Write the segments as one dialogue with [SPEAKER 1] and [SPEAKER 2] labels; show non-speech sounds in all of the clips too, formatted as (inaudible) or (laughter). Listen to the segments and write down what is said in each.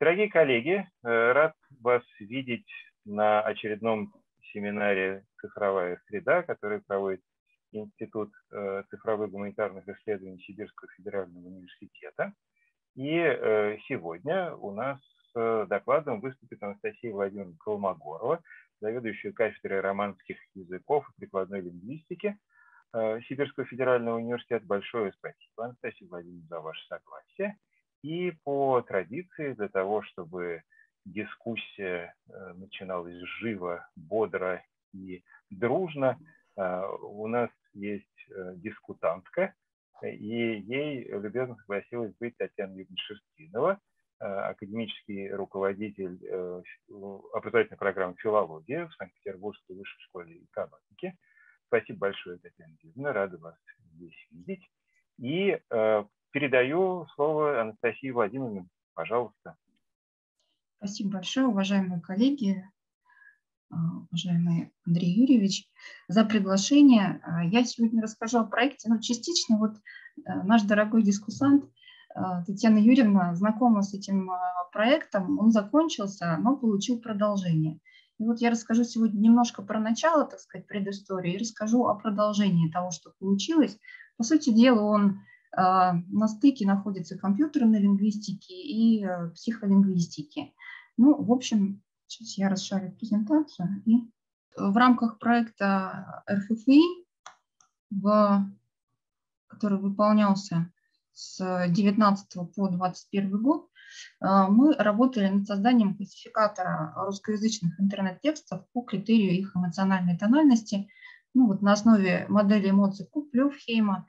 [SPEAKER 1] Дорогие коллеги, э, рад вас видеть на очередном семинаре «Цифровая среда», который проводит Институт э, цифровых гуманитарных исследований Сибирского федерального университета. И э, сегодня у нас с докладом выступит Анастасия Владимировна Колмогорова, заведующая кафедрой романских языков и прикладной лингвистики Сибирского федерального университета. Большое спасибо, Анастасия Владимировна, за ваше согласие. И по традиции, для того, чтобы дискуссия э, начиналась живо, бодро и дружно, э, у нас есть э, дискутантка, и ей любезно согласилась быть Татьяна Юрьевна Шерстинова, академический руководитель образовательной программы филологии в Санкт-Петербургской высшей школе экономики. Спасибо большое, Татьяна Юрьевна, рада вас здесь видеть. И передаю слово Анастасии Владимировне. Пожалуйста.
[SPEAKER 2] Спасибо большое, уважаемые коллеги, а, уважаемый Андрей Юрьевич, за приглашение. А, я сегодня расскажу о проекте, но частично вот э, наш дорогой дискуссант а, Татьяна Юрьевна знакома с этим проектом, он закончился, но получил продолжение. И вот я расскажу сегодня немножко про начало, так сказать, предыстории, и расскажу о продолжении того, что получилось. По сути дела, он а, на стыке находятся компьютерной лингвистики и э, психолингвистики. Ну, в общем, сейчас я расшарю презентацию. И в рамках проекта РФФИ, в, который выполнялся с 19 по 21 год, а, мы работали над созданием классификатора русскоязычных интернет-текстов по критерию их эмоциональной тональности, ну, вот на основе модели эмоций а, ну,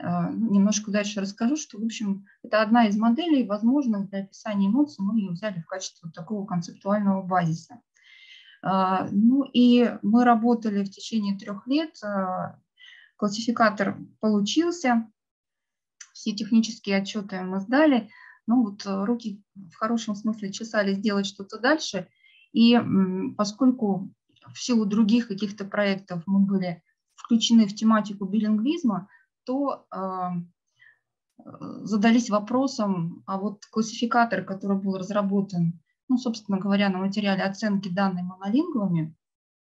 [SPEAKER 2] немножко дальше расскажу, что, в общем, это одна из моделей, возможных для описания эмоций. Мы ее взяли в качестве вот такого концептуального базиса. А, ну и мы работали в течение трех лет. А, классификатор получился, все технические отчеты мы сдали. Ну вот руки в хорошем смысле чесали сделать что-то дальше. И поскольку в силу других каких-то проектов мы были включены в тематику билингвизма, то задались вопросом, а вот классификатор, который был разработан, ну, собственно говоря, на материале оценки данной монолингвами,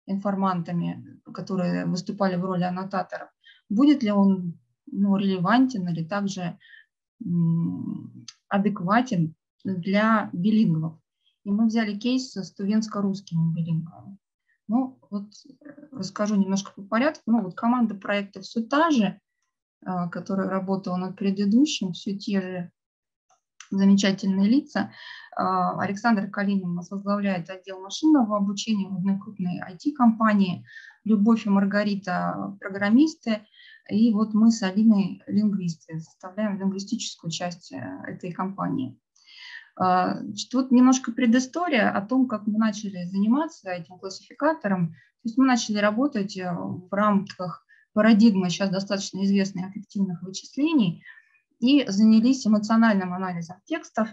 [SPEAKER 2] информантами, которые выступали в роли аннотаторов, будет ли он ну, релевантен или также адекватен для билингвов. И мы взяли кейс с тувенско-русскими билингвами. Ну, вот расскажу немножко по порядку. Ну, вот команда проекта все та же, а, который работал над предыдущим, все те же замечательные лица. А, Александр Калинин возглавляет отдел машинного обучения в одной крупной IT-компании, Любовь и Маргарита – программисты, и вот мы с Алиной – лингвисты, составляем лингвистическую часть э, этой компании. А, тут немножко предыстория о том, как мы начали заниматься этим классификатором. То есть мы начали работать э, в рамках парадигмы сейчас достаточно известной аффективных вычислений и занялись эмоциональным анализом текстов.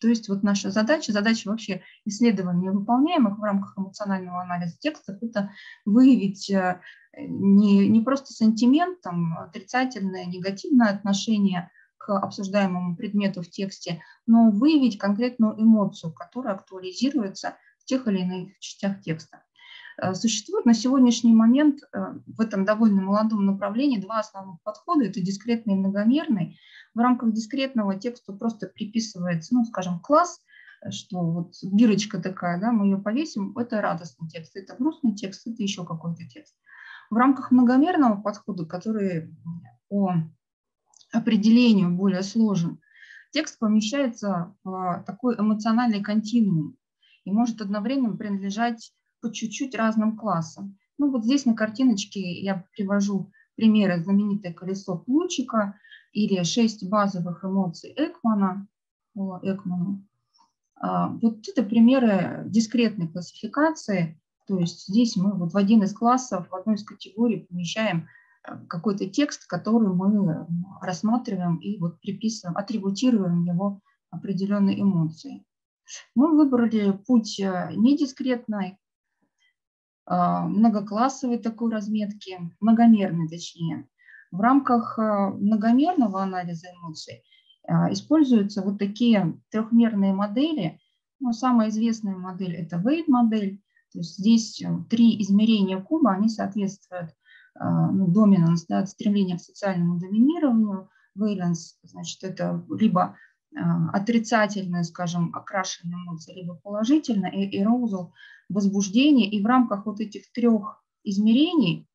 [SPEAKER 2] То есть вот наша задача, задача вообще исследования выполняемых в рамках эмоционального анализа текстов, это выявить э, не, не просто сентимент, там, отрицательное, негативное отношение к обсуждаемому предмету в тексте, но выявить конкретную эмоцию, которая актуализируется в тех или иных частях текста. Э, существует на сегодняшний момент э, в этом довольно молодом направлении два основных подхода. Это дискретный и многомерный. В рамках дискретного тексту просто приписывается, ну, скажем, класс, что вот бирочка такая, да, мы ее повесим, это радостный текст, это грустный текст, это еще какой-то текст. В рамках многомерного подхода, который по определению более сложен, текст помещается в такой эмоциональный континуум и может одновременно принадлежать по чуть-чуть разным классам. Ну вот здесь на картиночке я привожу примеры знаменитое колесо Плучика или шесть базовых эмоций Экмана. О. А, вот это примеры дискретной классификации. То есть здесь мы вот в один из классов, в одну из категорий помещаем э, какой-то текст, который мы рассматриваем и вот приписываем, атрибутируем его определенной эмоции. Мы выбрали путь э, недискретной многоклассовой такой разметки, многомерной точнее. В рамках а, многомерного анализа эмоций используются вот такие трехмерные модели. Ну, самая известная модель – это Wade-модель. То есть здесь три измерения куба, они соответствуют ну, dominance, да, стремление к социальному доминированию, valence, значит, это либо а, отрицательная, скажем, окрашенная эмоция, либо положительная, и arousal, возбуждение. И в рамках вот этих трех измерений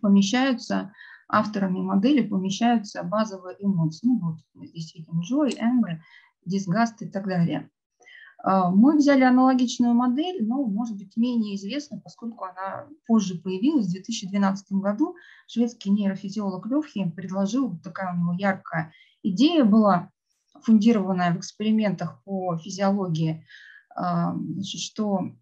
[SPEAKER 2] помещаются, авторами модели помещаются базовые эмоции. Ну вот мы здесь видим joy, anger, disgust и так далее. А, мы взяли аналогичную модель, но, может быть, менее известную, поскольку она позже появилась. В 2012 году шведский нейрофизиолог Левхи предложил, такая у него яркая идея была, фундированная в экспериментах по физиологии, а, значит, что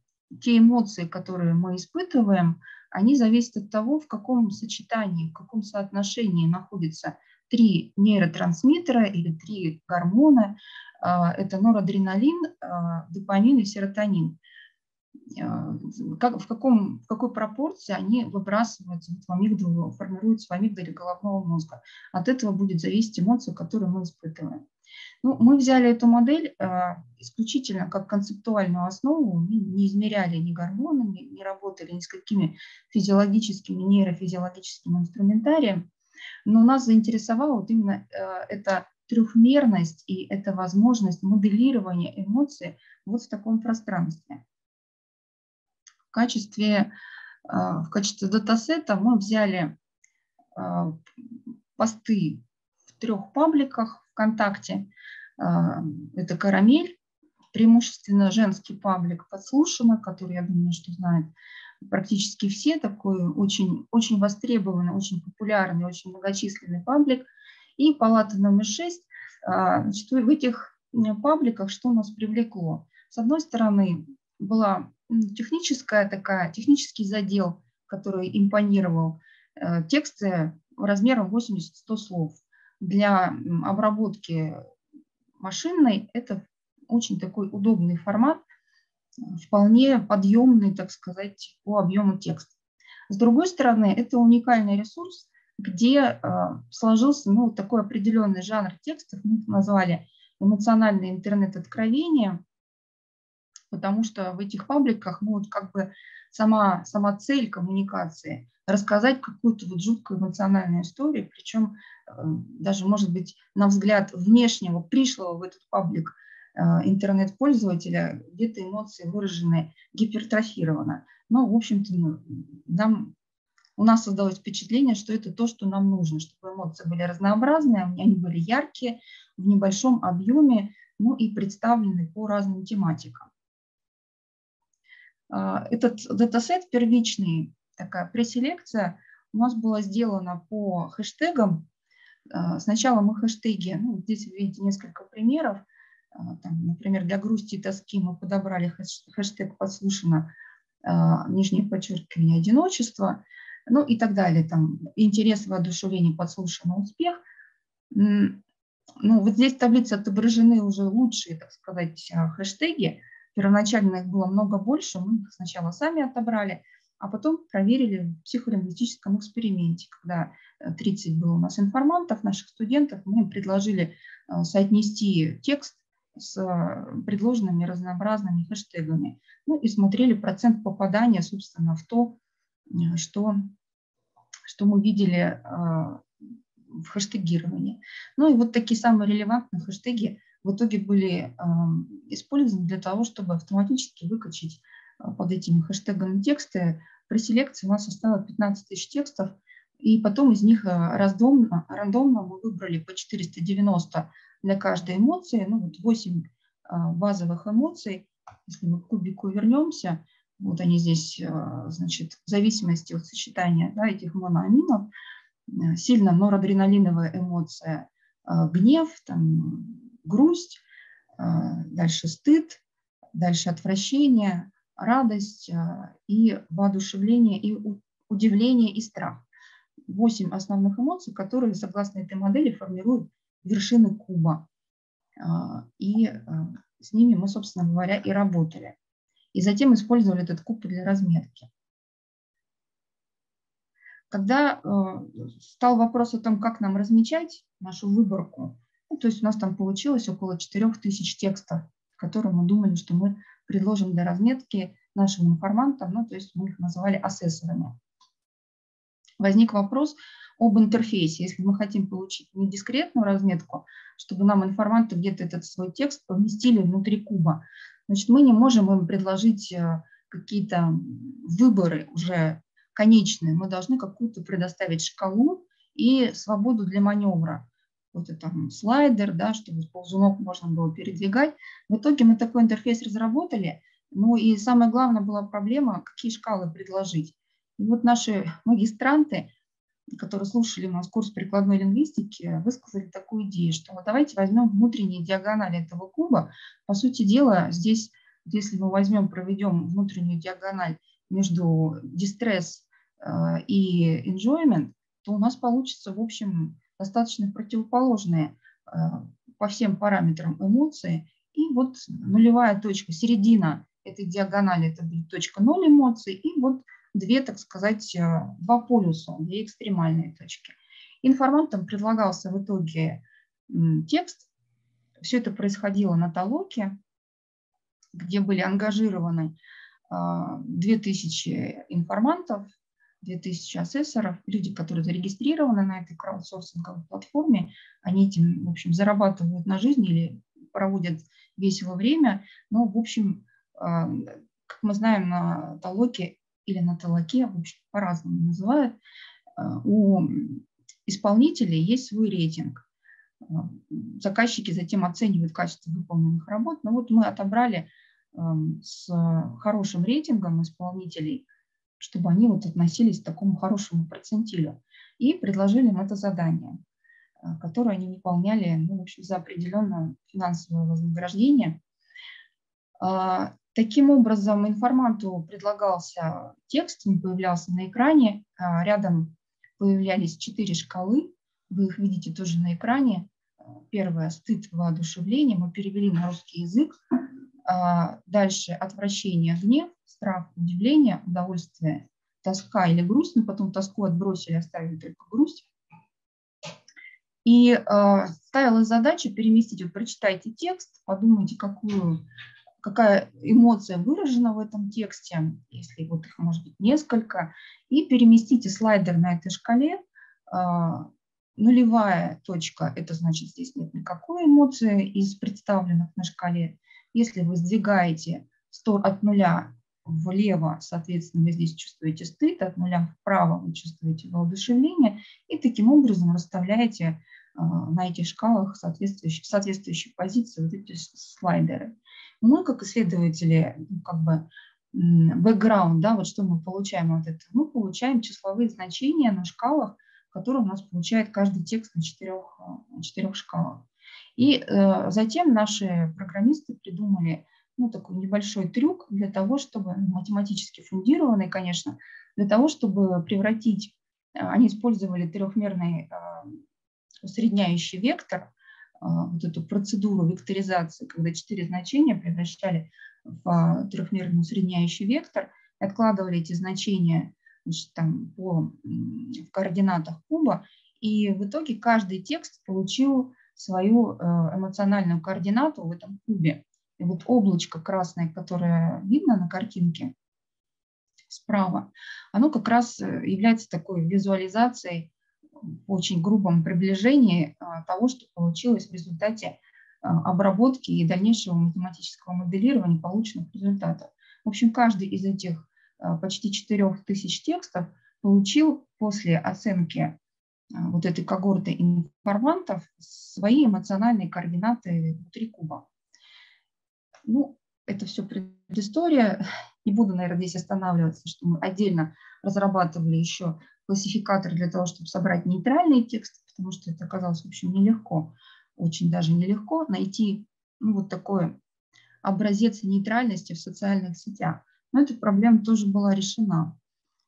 [SPEAKER 2] те эмоции, которые мы испытываем, они зависят от того, в каком сочетании, в каком соотношении находятся три нейротрансмиттера или три гормона. А, это норадреналин, а, допамин и серотонин. Как, в, каком, в какой пропорции они выбрасываются в амигдалу, формируются в амигдале головного мозга. От этого будет зависеть эмоция, которую мы испытываем. Ну, мы взяли эту модель э, исключительно как концептуальную основу, мы не измеряли ни гормонами, не работали ни с какими физиологическими, нейрофизиологическими инструментарием, но нас заинтересовала вот именно э, эта трехмерность и эта возможность моделирования эмоций вот в таком пространстве. В качестве, э, в качестве датасета мы взяли посты в трех пабликах ВКонтакте. А, это «Карамель», преимущественно женский паблик «Подслушано», который, я думаю, что знают практически все, такой очень, очень востребованный, очень популярный, очень многочисленный паблик. И палата номер шесть. А, значит, в этих пабликах что нас привлекло? С одной стороны, была техническая такая, технический задел, который импонировал э, тексты размером 80-100 слов для обработки машинной это очень такой удобный формат, вполне подъемный, так сказать, по объему текста. С другой стороны, это уникальный ресурс, где э, сложился ну, такой определенный жанр текстов, мы это назвали эмоциональное интернет-откровение, потому что в этих пабликах ну, вот как бы сама, сама цель коммуникации рассказать какую-то вот жуткую эмоциональную историю, причем э, даже, может быть, на взгляд внешнего, пришлого в этот паблик э, интернет-пользователя, где-то эмоции выражены гипертрофированно. Но, в общем-то, ну, нам, у нас создалось впечатление, что это то, что нам нужно, чтобы эмоции были разнообразные, они были яркие, в небольшом объеме, ну и представлены по разным тематикам. А, этот датасет первичный такая преселекция у нас была сделана по хэштегам. А, сначала мы хэштеги, ну, здесь вы видите несколько примеров. А, там, например, для грусти и тоски мы подобрали хэштег «Подслушано», нижнее подчеркивание «Одиночество», ну и так далее. Там интерес, воодушевление, подслушано, успех. Ну, вот здесь в таблице отображены уже лучшие, так сказать, хэштеги. Первоначально их было много больше, мы их сначала сами отобрали – а потом проверили в психолингвистическом эксперименте, когда 30 э, было у нас информантов, наших студентов, мы им предложили э, соотнести текст с э, предложенными разнообразными хэштегами. Ну и смотрели процент попадания, собственно, в то, что, что мы видели в хэштегировании. Ну и вот такие самые релевантные хэштеги в итоге были использованы для того, чтобы автоматически выкачать а, под этими хэштегами тексты. При селекции у нас осталось 15 тысяч текстов, и потом из них а, рандомно, рандомно мы выбрали по 490 для каждой эмоции, ну вот 8 а, базовых эмоций. Если мы к кубику вернемся, вот они здесь, значит, в зависимости от сочетания да, этих моноаминов, сильно норадреналиновая эмоция, гнев, там, грусть, дальше стыд, дальше отвращение, радость а, и воодушевление, и удивление, и страх. Восемь основных эмоций, которые, согласно этой модели, формируют вершины куба. А, и с ними мы, собственно говоря, и работали. И затем использовали этот куб для разметки. Когда стал вопрос о том, как нам размечать нашу выборку, Ну, то есть у нас там получилось около 4000 текстов, которые мы думали, что мы предложим для разметки нашим информантам, ну, то есть мы их называли асессорами. Возник вопрос об интерфейсе. Если мы хотим получить не дискретную разметку, чтобы нам информанты где-то этот свой текст поместили внутри куба, значит, мы не можем им предложить э, какие-то выборы уже конечные. Мы должны какую-то предоставить шкалу и свободу для маневра. Это там слайдер, да, чтобы ползунок можно было передвигать. В итоге мы такой интерфейс разработали. Ну и самое главное была проблема, какие шкалы предложить. И вот наши магистранты, которые слушали у нас курс прикладной лингвистики, высказали такую идею, что вот давайте возьмем внутренние диагонали этого куба. По сути дела, здесь, если мы возьмем, проведем внутреннюю диагональ между distress э, и enjoyment, то у нас получится, в общем, достаточно противоположные э, по всем параметрам эмоции. И вот нулевая точка, середина этой диагонали, это будет точка ноль эмоций, и вот две, так сказать, э, два полюса, две экстремальные точки. Информантам предлагался в итоге текст. Все это происходило на Толоке, где были ангажированы 2000 а, информантов, 2000 асессоров, люди, которые зарегистрированы на этой краудсорсинговой платформе, они этим, в общем, зарабатывают на жизнь или проводят весело время. Но, в общем, а, как мы знаем, на Толоке или на толоке, в общем, по-разному называют, а, у исполнителей есть свой рейтинг. А, заказчики затем оценивают качество выполненных работ. Но вот мы отобрали с хорошим рейтингом исполнителей, чтобы они вот относились к такому хорошему процентилю. И предложили им это задание, а, которое они выполняли ну, в общем, за определенное финансовое вознаграждение. Таким образом, информанту предлагался текст, он появлялся на экране, а рядом появлялись четыре шкалы, вы их видите тоже на экране. Первое – стыд, воодушевление, мы перевели на русский язык. А дальше – отвращение, гнев, страх, удивление, удовольствие, тоска или грусть, но потом тоску отбросили, оставили только грусть. И э, ставилась задача переместить, вот прочитайте текст, подумайте, какую какая эмоция выражена в этом тексте, если вот их может быть несколько, и переместите слайдер на этой шкале. А, нулевая точка – это значит, здесь нет никакой эмоции из представленных на шкале. Если вы сдвигаете от нуля влево, соответственно, вы здесь чувствуете стыд, от нуля вправо вы чувствуете воодушевление, и таким образом расставляете а, на этих шкалах соответствующие, соответствующие позиции вот эти слайдеры. Мы, как исследователи, ну, как бы бэкграунд, да, вот что мы получаем от этого? Мы получаем числовые значения на шкалах, которые у нас получает каждый текст на четырех, на четырех шкалах. И э, затем наши программисты придумали ну, такой небольшой трюк для того, чтобы, ну, математически фундированный, конечно, для того, чтобы превратить, э, они использовали трехмерный э, усредняющий вектор, а, вот эту процедуру векторизации, когда четыре значения превращали в трехмерный усредняющий вектор, откладывали эти значения значит, там, по, в координатах куба, и в итоге каждый текст получил свою э, эмоциональную координату в этом кубе. И вот облачко красное, которое видно на картинке справа, оно как раз э, является такой визуализацией очень грубом приближении а, того, что получилось в результате а, обработки и дальнейшего математического моделирования полученных результатов. В общем, каждый из этих а, почти 4000 текстов получил после оценки вот этой когорты информантов свои эмоциональные координаты внутри куба. Ну, это все предыстория. Не буду, наверное, здесь останавливаться, что мы отдельно разрабатывали еще классификатор для того, чтобы собрать нейтральный текст, потому что это оказалось, в общем, нелегко, очень даже нелегко найти ну, вот такой образец нейтральности в социальных сетях. Но эта проблема тоже была решена.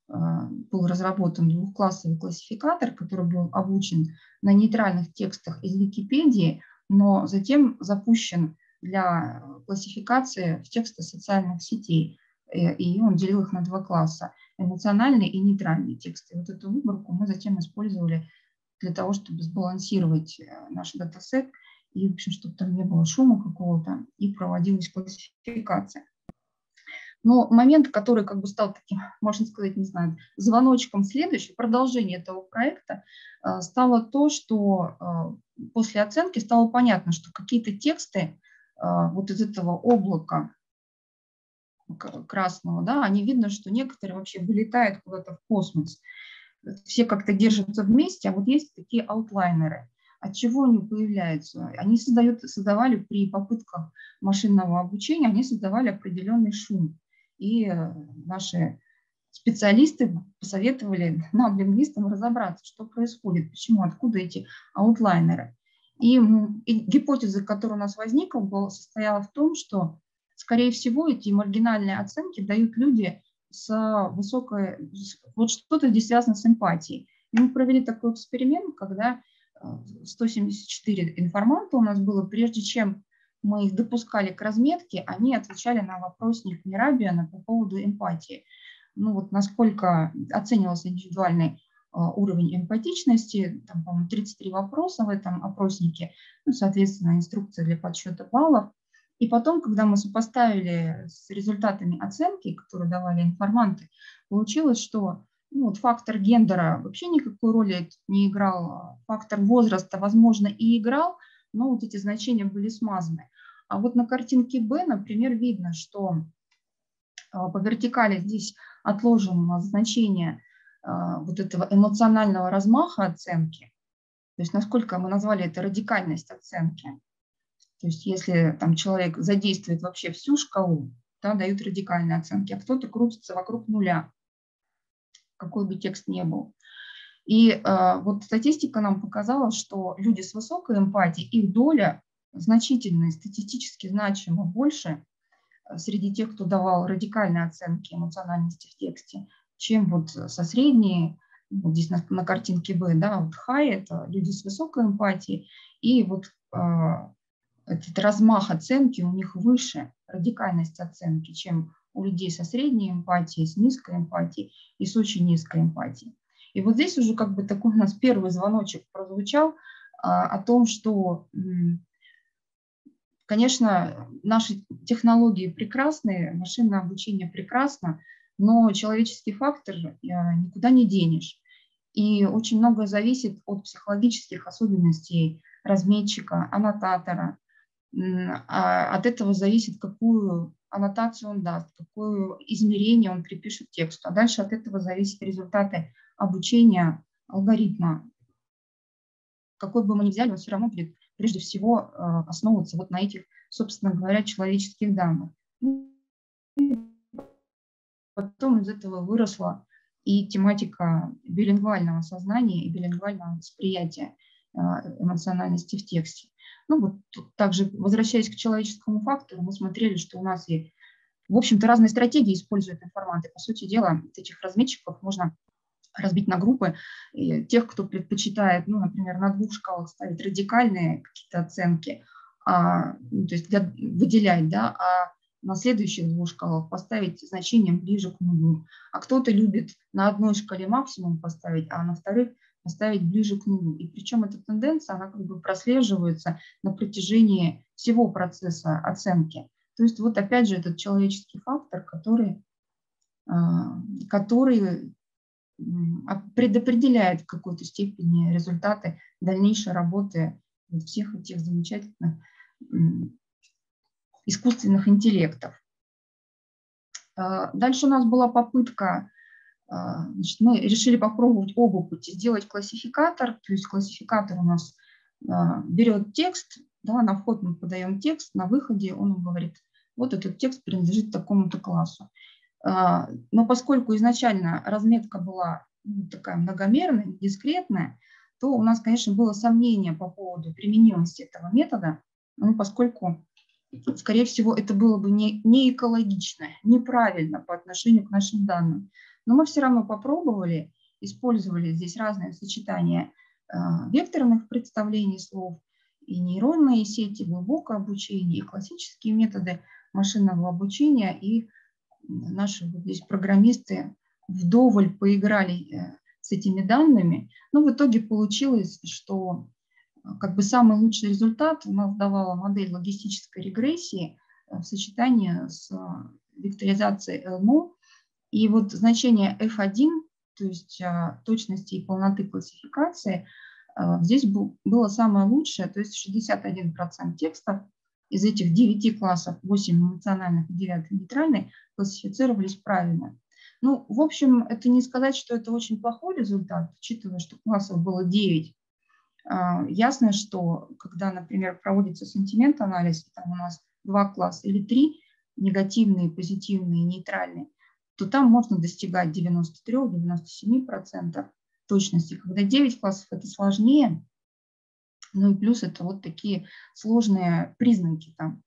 [SPEAKER 2] А, был разработан двухклассовый классификатор, который был обучен на нейтральных текстах из Википедии, но затем запущен для классификации в тексты социальных сетей. Э, и он делил их на два класса – эмоциональные и нейтральные тексты. Вот эту выборку мы затем использовали для того, чтобы сбалансировать наш датасет и, в общем, чтобы там не было шума какого-то, и проводилась классификация. Но момент, который как бы стал таким, (laughs) можно сказать, не знаю, звоночком следующего, продолжение этого проекта, э, стало то, что э, после оценки стало понятно, что какие-то тексты э, вот из этого облака красного, да, они видно, что некоторые вообще вылетают куда-то в космос. Все как-то держатся вместе, а вот есть такие аутлайнеры. От чего они появляются? Они создают, создавали при попытках машинного обучения, они создавали определенный шум. И э, наши специалисты посоветовали нам, лингвистам, разобраться, что происходит, почему, откуда эти аутлайнеры. И, и гипотеза, которая у нас возникла, была, состояла в том, что, скорее всего, эти маргинальные оценки дают люди с высокой, вот что-то здесь связано с эмпатией. И мы провели такой эксперимент, когда 174 э, информанта у нас было, прежде чем мы их допускали к разметке, они отвечали на вопросник Мирабиана по поводу эмпатии. Ну вот насколько оценивался индивидуальный а, уровень эмпатичности, там, по-моему, 33 вопроса в этом опроснике, ну, соответственно, инструкция для подсчета баллов. И потом, когда мы сопоставили с результатами оценки, которые давали информанты, получилось, что ну, вот фактор гендера вообще никакой роли не играл, фактор возраста, возможно, и играл, но вот эти значения были смазаны. А вот на картинке Б, например, видно, что а, по вертикали здесь отложено значение а, вот этого эмоционального размаха оценки, то есть насколько мы назвали это радикальность оценки. То есть если там человек задействует вообще всю шкалу, да, дают радикальные оценки, а кто-то крутится вокруг нуля, какой бы текст ни был. И э, вот статистика нам показала, что люди с высокой эмпатией, их доля значительно статистически значимо больше э, среди тех, кто давал радикальные оценки эмоциональности в тексте, чем вот со средней, вот здесь на, на картинке Б, да, вот high – это люди с высокой эмпатией, и вот э, этот размах оценки у них выше, радикальность оценки, чем у людей со средней эмпатией, с низкой эмпатией и с очень низкой эмпатией. И вот здесь уже как бы такой у нас первый звоночек прозвучал а, о том, что, конечно, наши технологии прекрасные, машинное обучение прекрасно, но человеческий фактор а, никуда не денешь. И очень многое зависит от психологических особенностей разметчика, аннотатора. А от этого зависит, какую аннотацию он даст, какое измерение он припишет тексту. А дальше от этого зависят результаты обучения алгоритма. Какой бы мы ни взяли, он все равно будет прежде всего э, основываться вот на этих, собственно говоря, человеческих данных. Потом из этого выросла и тематика билингвального сознания и билингвального восприятия э, эмоциональности в тексте. Ну вот также, возвращаясь к человеческому фактору, мы смотрели, что у нас и, в общем-то, разные стратегии используют информанты. По сути дела, этих разметчиков можно разбить на группы и тех, кто предпочитает, ну, например, на двух шкалах ставить радикальные какие-то оценки, а, ну, то есть для, выделять, да, а на следующих двух шкалах поставить значением ближе к нулю. А кто-то любит на одной шкале максимум поставить, а на вторых поставить ближе к нулю. И причем эта тенденция, она как бы прослеживается на протяжении всего процесса оценки. То есть вот опять же этот человеческий фактор, который, а, который предопределяет в какой-то степени результаты дальнейшей работы всех этих замечательных искусственных интеллектов. А, дальше у нас была попытка, а, значит, мы решили попробовать оба пути, сделать классификатор, то есть классификатор у нас а, берет текст, да, на вход мы подаем текст, на выходе он говорит, вот этот текст принадлежит такому-то классу. Но поскольку изначально разметка была ну, такая многомерная, дискретная, то у нас, конечно, было сомнение по поводу применимости этого метода, ну, поскольку, скорее всего, это было бы не, не экологично, неправильно по отношению к нашим данным. Но мы все равно попробовали, использовали здесь разные сочетания э, векторных представлений слов, и нейронные сети, глубокое обучение, и классические методы машинного обучения, и наши вот здесь программисты вдоволь поиграли э, с этими данными. Но в итоге получилось, что как бы самый лучший результат у нас давала модель логистической регрессии в сочетании с векторизацией ЛМО. И вот значение F1, то есть точности и полноты классификации, здесь было самое лучшее, то есть 61% текстов из этих 9 классов, 8 эмоциональных и 9 нейтральный, классифицировались правильно. Ну, в общем, это не сказать, что это очень плохой результат, учитывая, что классов было 9. А, ясно, что когда, например, проводится сентимент-анализ, там у нас два класса или три, негативные, позитивные, нейтральные, то там можно достигать 93-97% точности. Когда 9 классов, это сложнее, ну и плюс это вот такие сложные признаки там.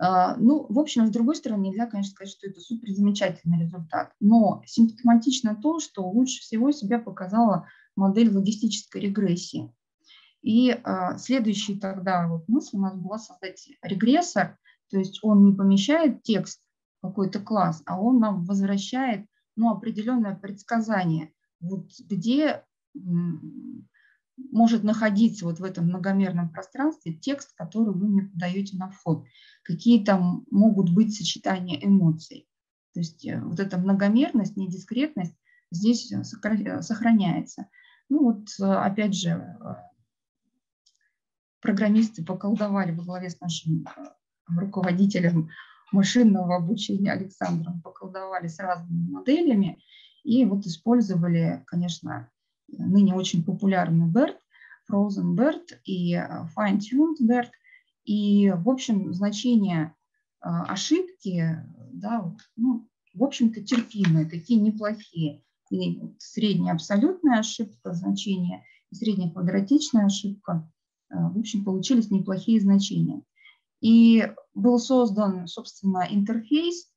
[SPEAKER 2] А, ну, в общем, с другой стороны, нельзя, конечно, сказать, что это супер замечательный результат, но симптоматично то, что лучше всего себя показала модель логистической регрессии. И а, следующий тогда вот мысль у нас была создать регрессор, то есть он не помещает текст какой-то класс, а он нам возвращает ну, определенное предсказание, вот где может находиться вот в этом многомерном пространстве текст, который вы мне подаете на вход. Какие там могут быть сочетания эмоций. То есть э, вот эта многомерность, недискретность здесь э, э, сохраняется. Ну вот опять же, программисты поколдовали во главе с нашим руководителем машинного обучения Александром, поколдовали с разными моделями и вот использовали, конечно, ныне очень популярный BERT, Frozen BERT и э, Fine-Tuned BERT. И, в общем, значение э, ошибки, да, ну, в общем-то, терпимые, такие неплохие. И средняя абсолютная ошибка, значение, средняя квадратичная ошибка, э, в общем, получились неплохие значения. И был создан, собственно, интерфейс,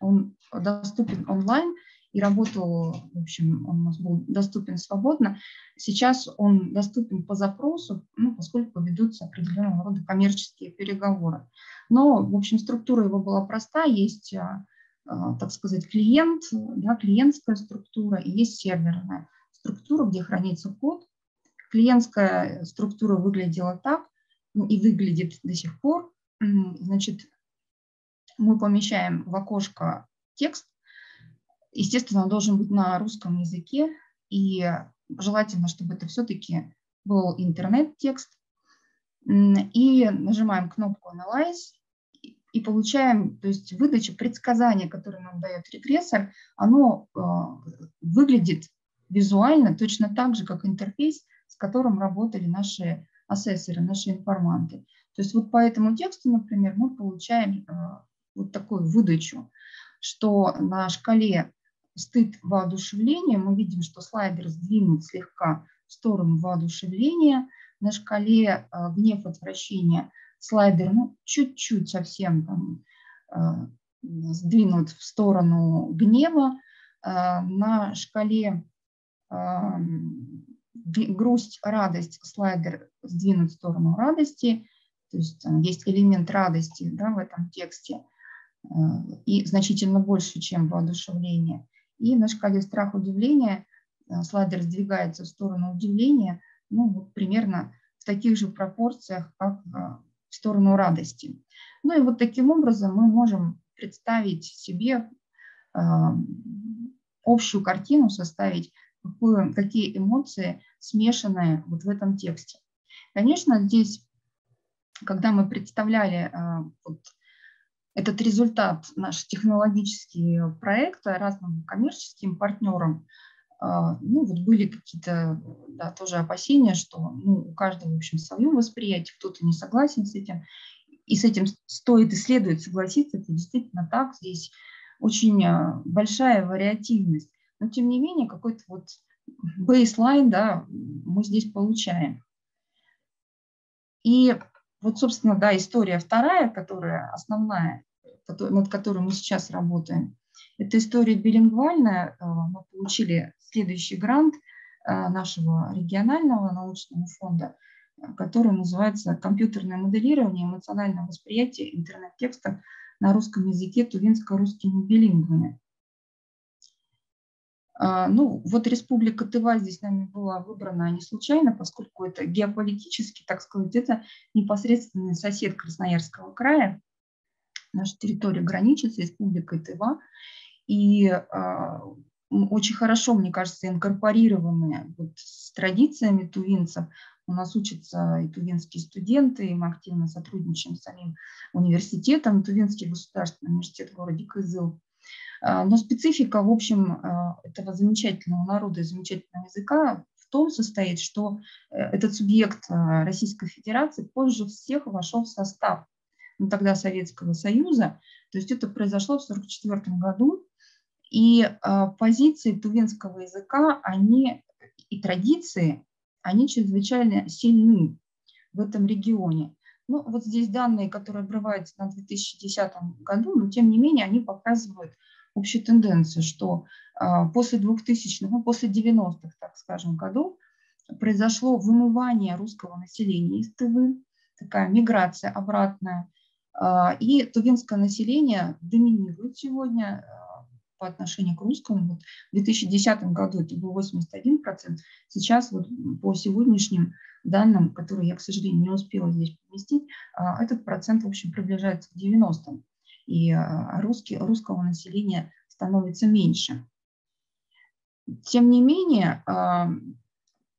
[SPEAKER 2] он доступен онлайн, и работал, в общем, он у нас был доступен свободно. Сейчас он доступен по запросу, ну, поскольку ведутся определенного рода коммерческие переговоры. Но, в общем, структура его была проста, есть, а, а, так сказать, клиент, да, клиентская структура и есть серверная структура, где хранится код. Клиентская структура выглядела так, ну, и выглядит до сих пор. Значит, мы помещаем в окошко текст, Естественно, он должен быть на русском языке, и желательно, чтобы это все-таки был интернет-текст. И нажимаем кнопку Analyze и получаем, то есть выдача предсказания, которое нам дает регрессор, оно э, выглядит визуально точно так же, как интерфейс, с которым работали наши ассессоры, наши информанты. То есть вот по этому тексту, например, мы получаем э, вот такую выдачу, что на шкале стыд, воодушевление, мы видим, что слайдер сдвинут слегка в сторону воодушевления. На шкале э, гнев, отвращение слайдер ну, чуть-чуть совсем там, э, сдвинут в сторону гнева. На шкале грусть, радость слайдер сдвинут в сторону радости. То есть есть элемент радости да, в этом тексте и значительно больше, чем воодушевление. И на шкале страх-удивления э, слайдер сдвигается в сторону удивления, ну, вот примерно в таких же пропорциях, как э, в сторону радости. Ну и вот таким образом мы можем представить себе э, общую картину, составить, какую, какие эмоции смешанные вот в этом тексте. Конечно, здесь, когда мы представляли вот этот результат наш технологический проект разным коммерческим партнерам. А, ну, вот были какие-то да, тоже опасения, что ну, у каждого, в общем, свое восприятие, кто-то не согласен с этим. И с этим стоит и следует согласиться, это действительно так. Здесь очень а, большая вариативность. Но, тем не менее, какой-то вот бейслайн да, мы здесь получаем. И вот, собственно, да, история вторая, которая основная, над которой мы сейчас работаем. Это история билингвальная. Э, мы получили следующий грант э, нашего регионального научного фонда, который называется «Компьютерное моделирование эмоционального восприятия интернет-текста на русском языке тувинско-русскими билингвами». А, ну, вот Республика Тыва здесь нами была выбрана не случайно, поскольку это геополитически, так сказать, это непосредственный сосед Красноярского края. Наша территория граничит с Республикой Тыва. И а, очень хорошо, мне кажется, инкорпорированы вот с традициями тувинцев. У нас учатся и тувинские студенты, и мы активно сотрудничаем с самим университетом, Тувинский государственный университет в городе Кызыл. А, но специфика, в общем, а, этого замечательного народа и замечательного языка в том состоит, что э, этот субъект а, Российской Федерации позже всех вошел в состав ну, тогда Советского Союза. То есть это произошло в 1944 году. И позиции тувинского языка, они и традиции, они чрезвычайно сильны в этом регионе. Ну, вот здесь данные, которые обрываются на 2010 году, но тем не менее они показывают общую тенденцию, что а, после 2000-х, ну, после 90-х, так скажем, годов произошло вымывание русского населения из Тывы, такая миграция обратная, а, и тувинское население доминирует сегодня а, по отношению к русскому. Вот в 2010 году это был 81%, сейчас вот по сегодняшним данным, которые я, к сожалению, не успела здесь поместить, этот процент, в общем, приближается к 90 и а, русский, русского населения становится меньше. Тем не менее, а,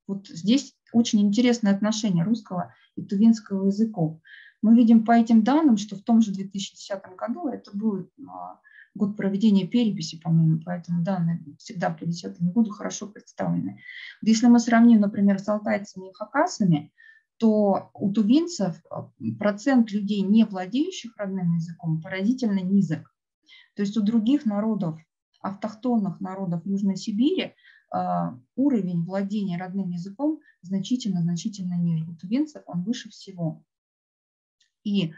[SPEAKER 2] вот здесь очень интересное отношение русского и тувинского языков. Мы видим по этим данным, что в том же 2010 году, это был а, год проведения переписи, по-моему, поэтому данные всегда по 2010 году хорошо представлены. Если мы сравним, например, с алтайцами и хакасами, то у тувинцев а, процент людей, не владеющих родным языком, поразительно низок. То есть у других народов, автохтонных народов Южной Сибири, а, уровень владения родным языком значительно-значительно ниже. У тувинцев он выше всего. И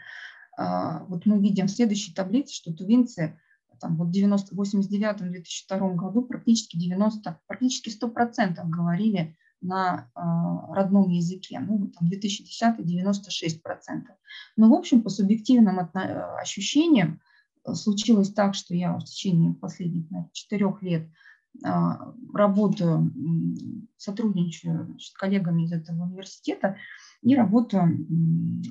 [SPEAKER 2] а, вот мы видим в следующей таблице, что тувинцы там, вот в 89-2002 году практически 90, практически 100% говорили на а, родном языке. Ну, там 2010 96%. Но, в общем, по субъективным ощущениям э, случилось так, что я в течение последних четырех лет а, работаю, сотрудничаю с коллегами из этого университета и работаю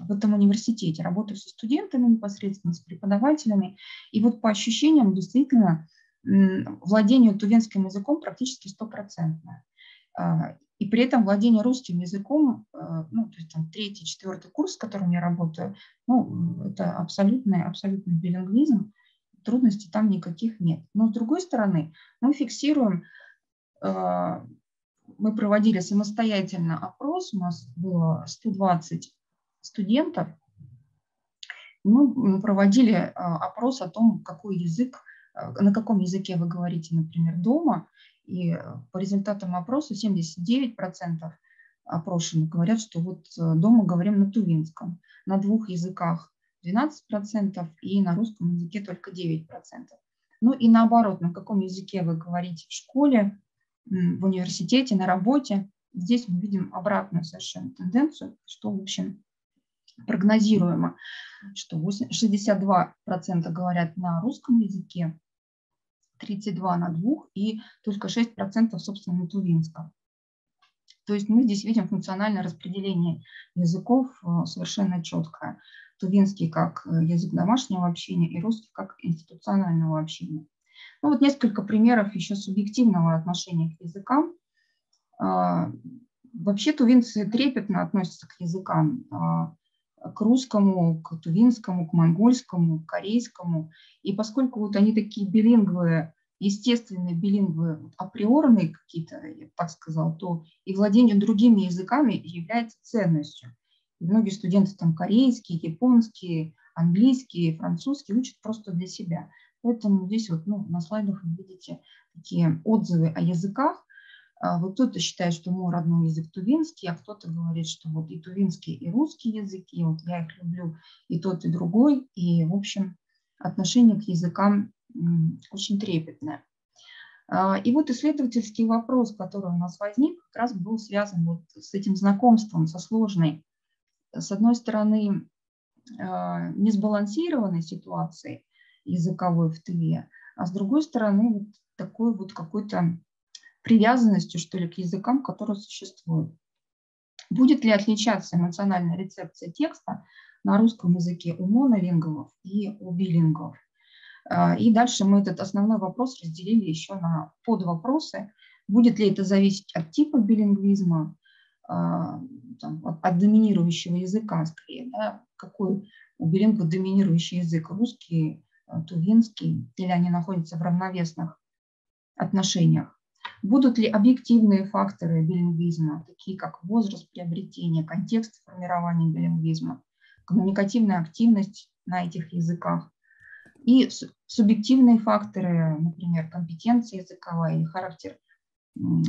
[SPEAKER 2] в этом университете, работаю со студентами непосредственно, с преподавателями. И вот по ощущениям действительно владение тувенским языком практически стопроцентное. И при этом владение русским языком, э, ну, то есть там третий, четвертый курс, с которым я работаю, ну, это абсолютный, абсолютный билингвизм, трудностей там никаких нет. Но с другой стороны, мы фиксируем, э, мы проводили самостоятельно опрос, у нас было 120 студентов, мы проводили э, опрос о том, какой язык, на каком языке вы говорите, например, дома, и э, по результатам опроса 79% опрошенных говорят, что вот э, дома говорим на тувинском, на двух языках 12% и на русском языке только 9%. Ну и наоборот, на каком языке вы говорите в школе, в университете, на работе. Здесь мы видим обратную совершенно тенденцию, что, в общем, прогнозируемо, что 62% говорят на русском языке, 32 на 2 и только 6% собственно на тувинском. То есть мы здесь видим функциональное распределение языков э, совершенно четкое. Тувинский как э, язык домашнего общения и русский как институционального общения. Ну вот несколько примеров еще субъективного отношения к языкам. А, вообще тувинцы трепетно относятся к языкам. К русскому, к тувинскому, к монгольскому, к корейскому. И поскольку вот они такие билингвы, естественные билингвы, априорные какие-то, я так сказал, то и владение другими языками является ценностью. И многие студенты там корейские, японские, английские, французские учат просто для себя. Поэтому здесь вот ну, на слайдах вы видите такие отзывы о языках, вот кто-то считает, что мой родной язык тувинский, а кто-то говорит, что вот и тувинский, и русский языки, вот я их люблю, и тот, и другой. И, в общем, отношение к языкам очень трепетное. А, и вот исследовательский вопрос, который у нас возник, как раз был связан вот с этим знакомством, со сложной, с одной стороны, а, несбалансированной ситуацией языковой в Тыве, а с другой стороны, вот такой вот какой-то привязанностью, что ли, к языкам, которые существуют. Будет ли отличаться эмоциональная рецепция текста на русском языке у монолингвов и у билингвов? А, и дальше мы этот основной вопрос разделили еще на подвопросы. Будет ли это зависеть от типа билингвизма, а, там, от доминирующего языка скорее, да, какой у билингва доминирующий язык, русский, а, тувинский, или они находятся в равновесных отношениях. Будут ли объективные факторы билингвизма, такие как возраст приобретения, контекст формирования билингвизма, коммуникативная активность на этих языках, и субъективные факторы, например, компетенция языковая или характер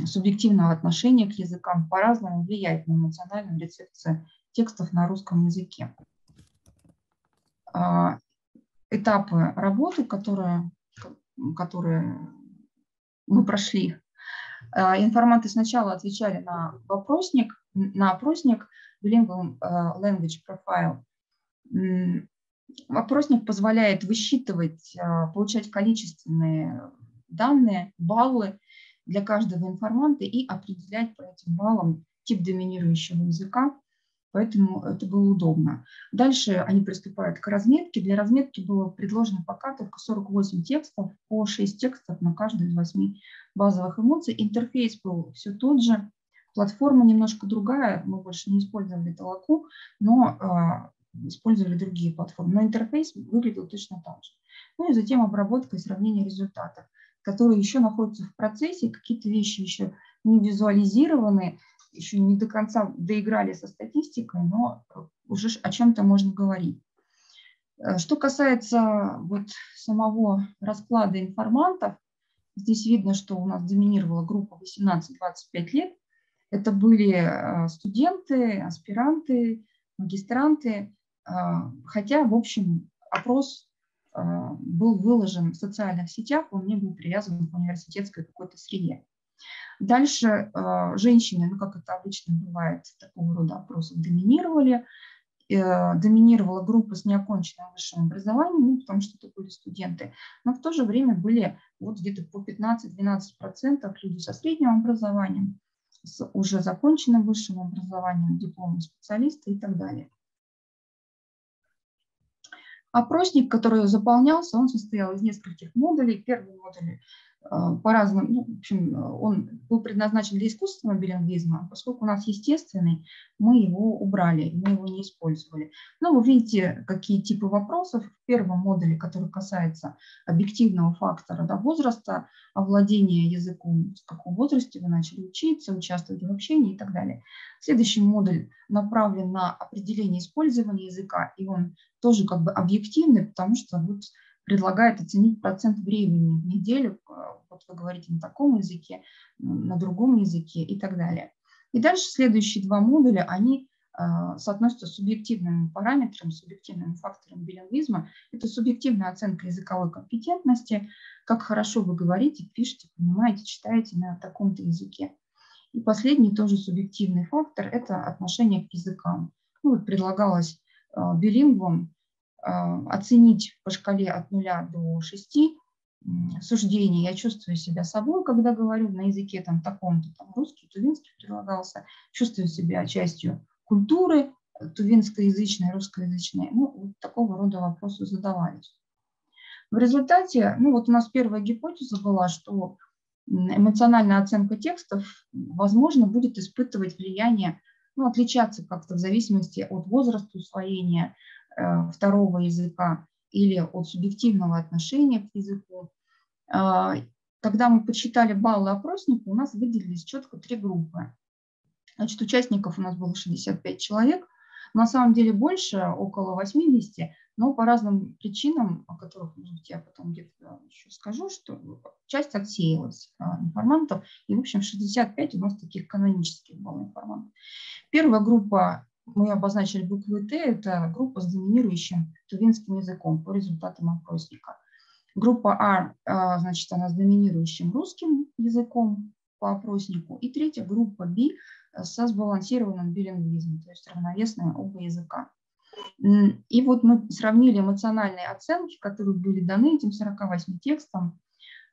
[SPEAKER 2] субъективного отношения к языкам по-разному влияет на эмоциональную рецепцию текстов на русском языке. А, этапы работы, которые, которые мы прошли, информанты сначала отвечали на вопросник, на опросник Bilingual а, Language Profile. Опросник позволяет высчитывать, получать количественные данные, баллы для каждого информанта и определять по этим баллам тип доминирующего языка, поэтому это было удобно. Дальше они приступают к разметке. Для разметки было предложено пока только 48 текстов, по 6 текстов на каждую из 8 базовых эмоций. Интерфейс был все тот же, платформа немножко другая, мы больше не использовали толоку, но э, использовали другие платформы. Но интерфейс выглядел точно так же. Ну и затем обработка и сравнение результатов которые еще находятся в процессе, какие-то вещи еще не визуализированы, еще не до конца доиграли со статистикой, но уже о чем-то можно говорить. Э, что касается вот самого расклада информантов, здесь видно, что у нас доминировала группа 18-25 лет. Это были э, студенты, аспиранты, магистранты, э, хотя, в общем, опрос был выложен в социальных сетях, он не был привязан к университетской какой-то среде. Дальше а, женщины, ну как это обычно бывает, такого рода опросов доминировали. Э, доминировала группа с неоконченным высшим образованием, ну, потому что это были студенты, но в то же время были вот где-то по 15-12% люди со средним образованием, с уже законченным высшим образованием, дипломом специалиста и так далее. Опросник, который заполнялся, он состоял из нескольких модулей. Первый модуль Э, по-разному, ну, в общем, он был предназначен для искусственного билингвизма, поскольку у нас естественный, мы его убрали, мы его не использовали. Но вы видите, какие типы вопросов в первом модуле, который касается объективного фактора до возраста, овладения языком, в каком возрасте вы начали учиться, участвовать в общении и так далее. Следующий модуль направлен на определение использования языка, и он тоже как бы объективный, потому что вот предлагает оценить процент времени в неделю, э, вот вы говорите на таком языке, на другом языке и так далее. И дальше следующие два модуля, они э, соотносятся с субъективными параметрами, субъективным фактором билингвизма. Это субъективная оценка языковой компетентности, как хорошо вы говорите, пишете, понимаете, читаете на таком-то языке. И последний тоже субъективный фактор – это отношение к языкам. Ну, вот предлагалось э, билингвам оценить по шкале от 0 до 6 суждений. Я чувствую себя собой, когда говорю на языке там таком-то, там русский, тувинский предлагался, чувствую себя частью культуры, тувинскоязычной, русскоязычной. Ну, вот такого рода вопросы задавались. В результате, ну вот у нас первая гипотеза была, что эмоциональная оценка текстов, возможно, будет испытывать влияние, ну, отличаться как-то в зависимости от возраста усвоения, Э, второго языка или от субъективного отношения к языку. А, когда мы подсчитали баллы опросника, у нас выделились четко три группы. Значит, участников у нас было 65 человек, на самом деле больше, около 80, но по разным причинам, о которых, может быть, я потом где-то еще скажу, что часть отсеялась а, информантов, и, в общем, 65 у нас таких канонических было информантов. Первая группа мы обозначили буквы Т, это группа с доминирующим тувинским языком по результатам опросника. Группа А, а, значит, она с доминирующим русским языком по опроснику. И третья группа Б со сбалансированным билингвизмом, то есть равновесные оба языка. И вот мы сравнили эмоциональные оценки, которые были даны этим 48 текстам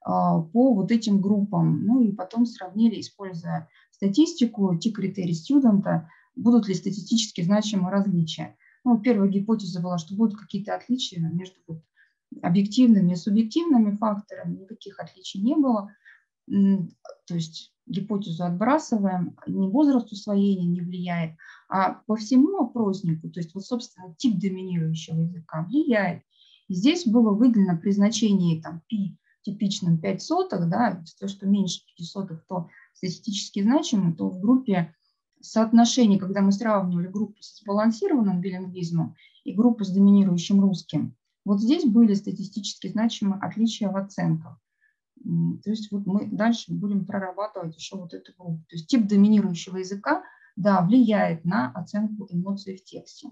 [SPEAKER 2] по вот этим группам. Ну и потом сравнили, используя статистику, те критерии студента, будут ли статистически значимые различия. Ну, первая гипотеза была, что будут какие-то отличия между вот объективными и субъективными факторами, никаких отличий не было. То есть гипотезу отбрасываем, ни возраст усвоения не влияет, а по всему опроснику, то есть вот, собственно, тип доминирующего языка влияет. И здесь было выделено при значении там, π типичным 5 сотых, да, то, что меньше 5 сотых, то статистически значимо, то в группе соотношений, когда мы сравнивали группу с сбалансированным билингвизмом и группу с доминирующим русским, вот здесь были статистически значимые отличия в оценках. То есть вот мы дальше будем прорабатывать еще вот эту группу. То есть тип доминирующего языка, да, влияет на оценку эмоций в тексте.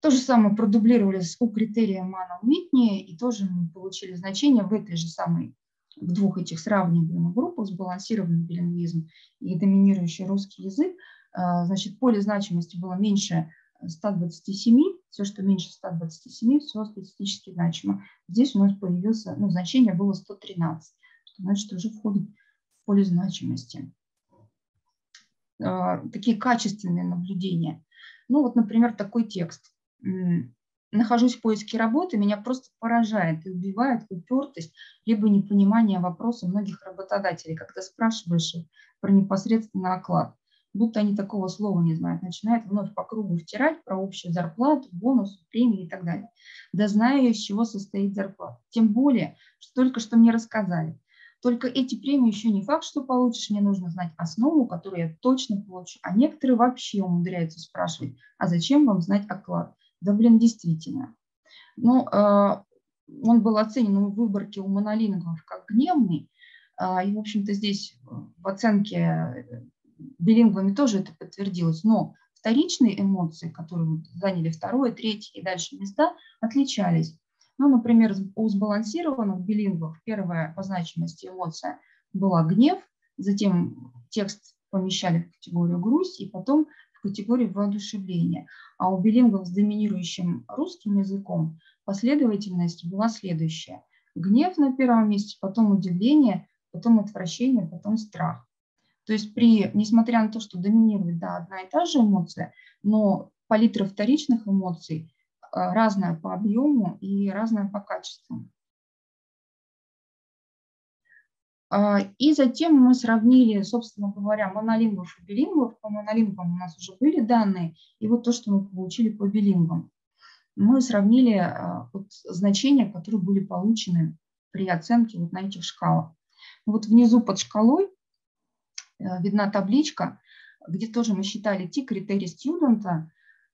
[SPEAKER 2] То же самое продублировали у критерия Мана Уитни, и тоже мы получили значение в этой же самой, в двух этих сравниваемых группах, сбалансированный билингвизм и доминирующий русский язык. А, значит, поле значимости было меньше 127, все, что меньше 127, все статистически значимо. Здесь у нас появилось, ну, значение было 113, что значит уже входит в поле значимости. А, такие качественные наблюдения. Ну вот, например, такой текст. Нахожусь в поиске работы, меня просто поражает и убивает упертость, либо непонимание вопроса многих работодателей, когда спрашиваешь их про непосредственно оклад будто они такого слова не знают, начинают вновь по кругу втирать про общую зарплату, бонус, премии и так далее. Да знаю я, из чего состоит зарплата. Тем более, что только что мне рассказали. Только эти премии еще не факт, что получишь, мне нужно знать основу, которую я точно получу. А некоторые вообще умудряются спрашивать, а зачем вам знать оклад? Да, блин, действительно. Ну, э, он был оценен в выборке у монолингов как гневный, э, и, в общем-то, здесь в оценке билингвами тоже это подтвердилось, но вторичные эмоции, которые заняли второе, третье и дальше места, отличались. Ну, например, у сбалансированных билингвов первая по значимости эмоция была гнев, затем текст помещали в категорию грусть и потом в категорию воодушевления. А у билингвов с доминирующим русским языком последовательность была следующая. Гнев на первом месте, потом удивление, потом отвращение, потом страх. То есть при, несмотря на то, что доминирует да, одна и та же эмоция, но палитра вторичных эмоций э, разная по объему и разная по качеству. И затем мы сравнили, собственно говоря, монолингвов и билингвов. По монолингвам у нас уже были данные, и вот то, что мы получили по билингвам. Мы сравнили э, вот значения, которые были получены при оценке вот на этих шкалах. Вот внизу под шкалой Э, видна табличка, где тоже мы считали те критерии студента.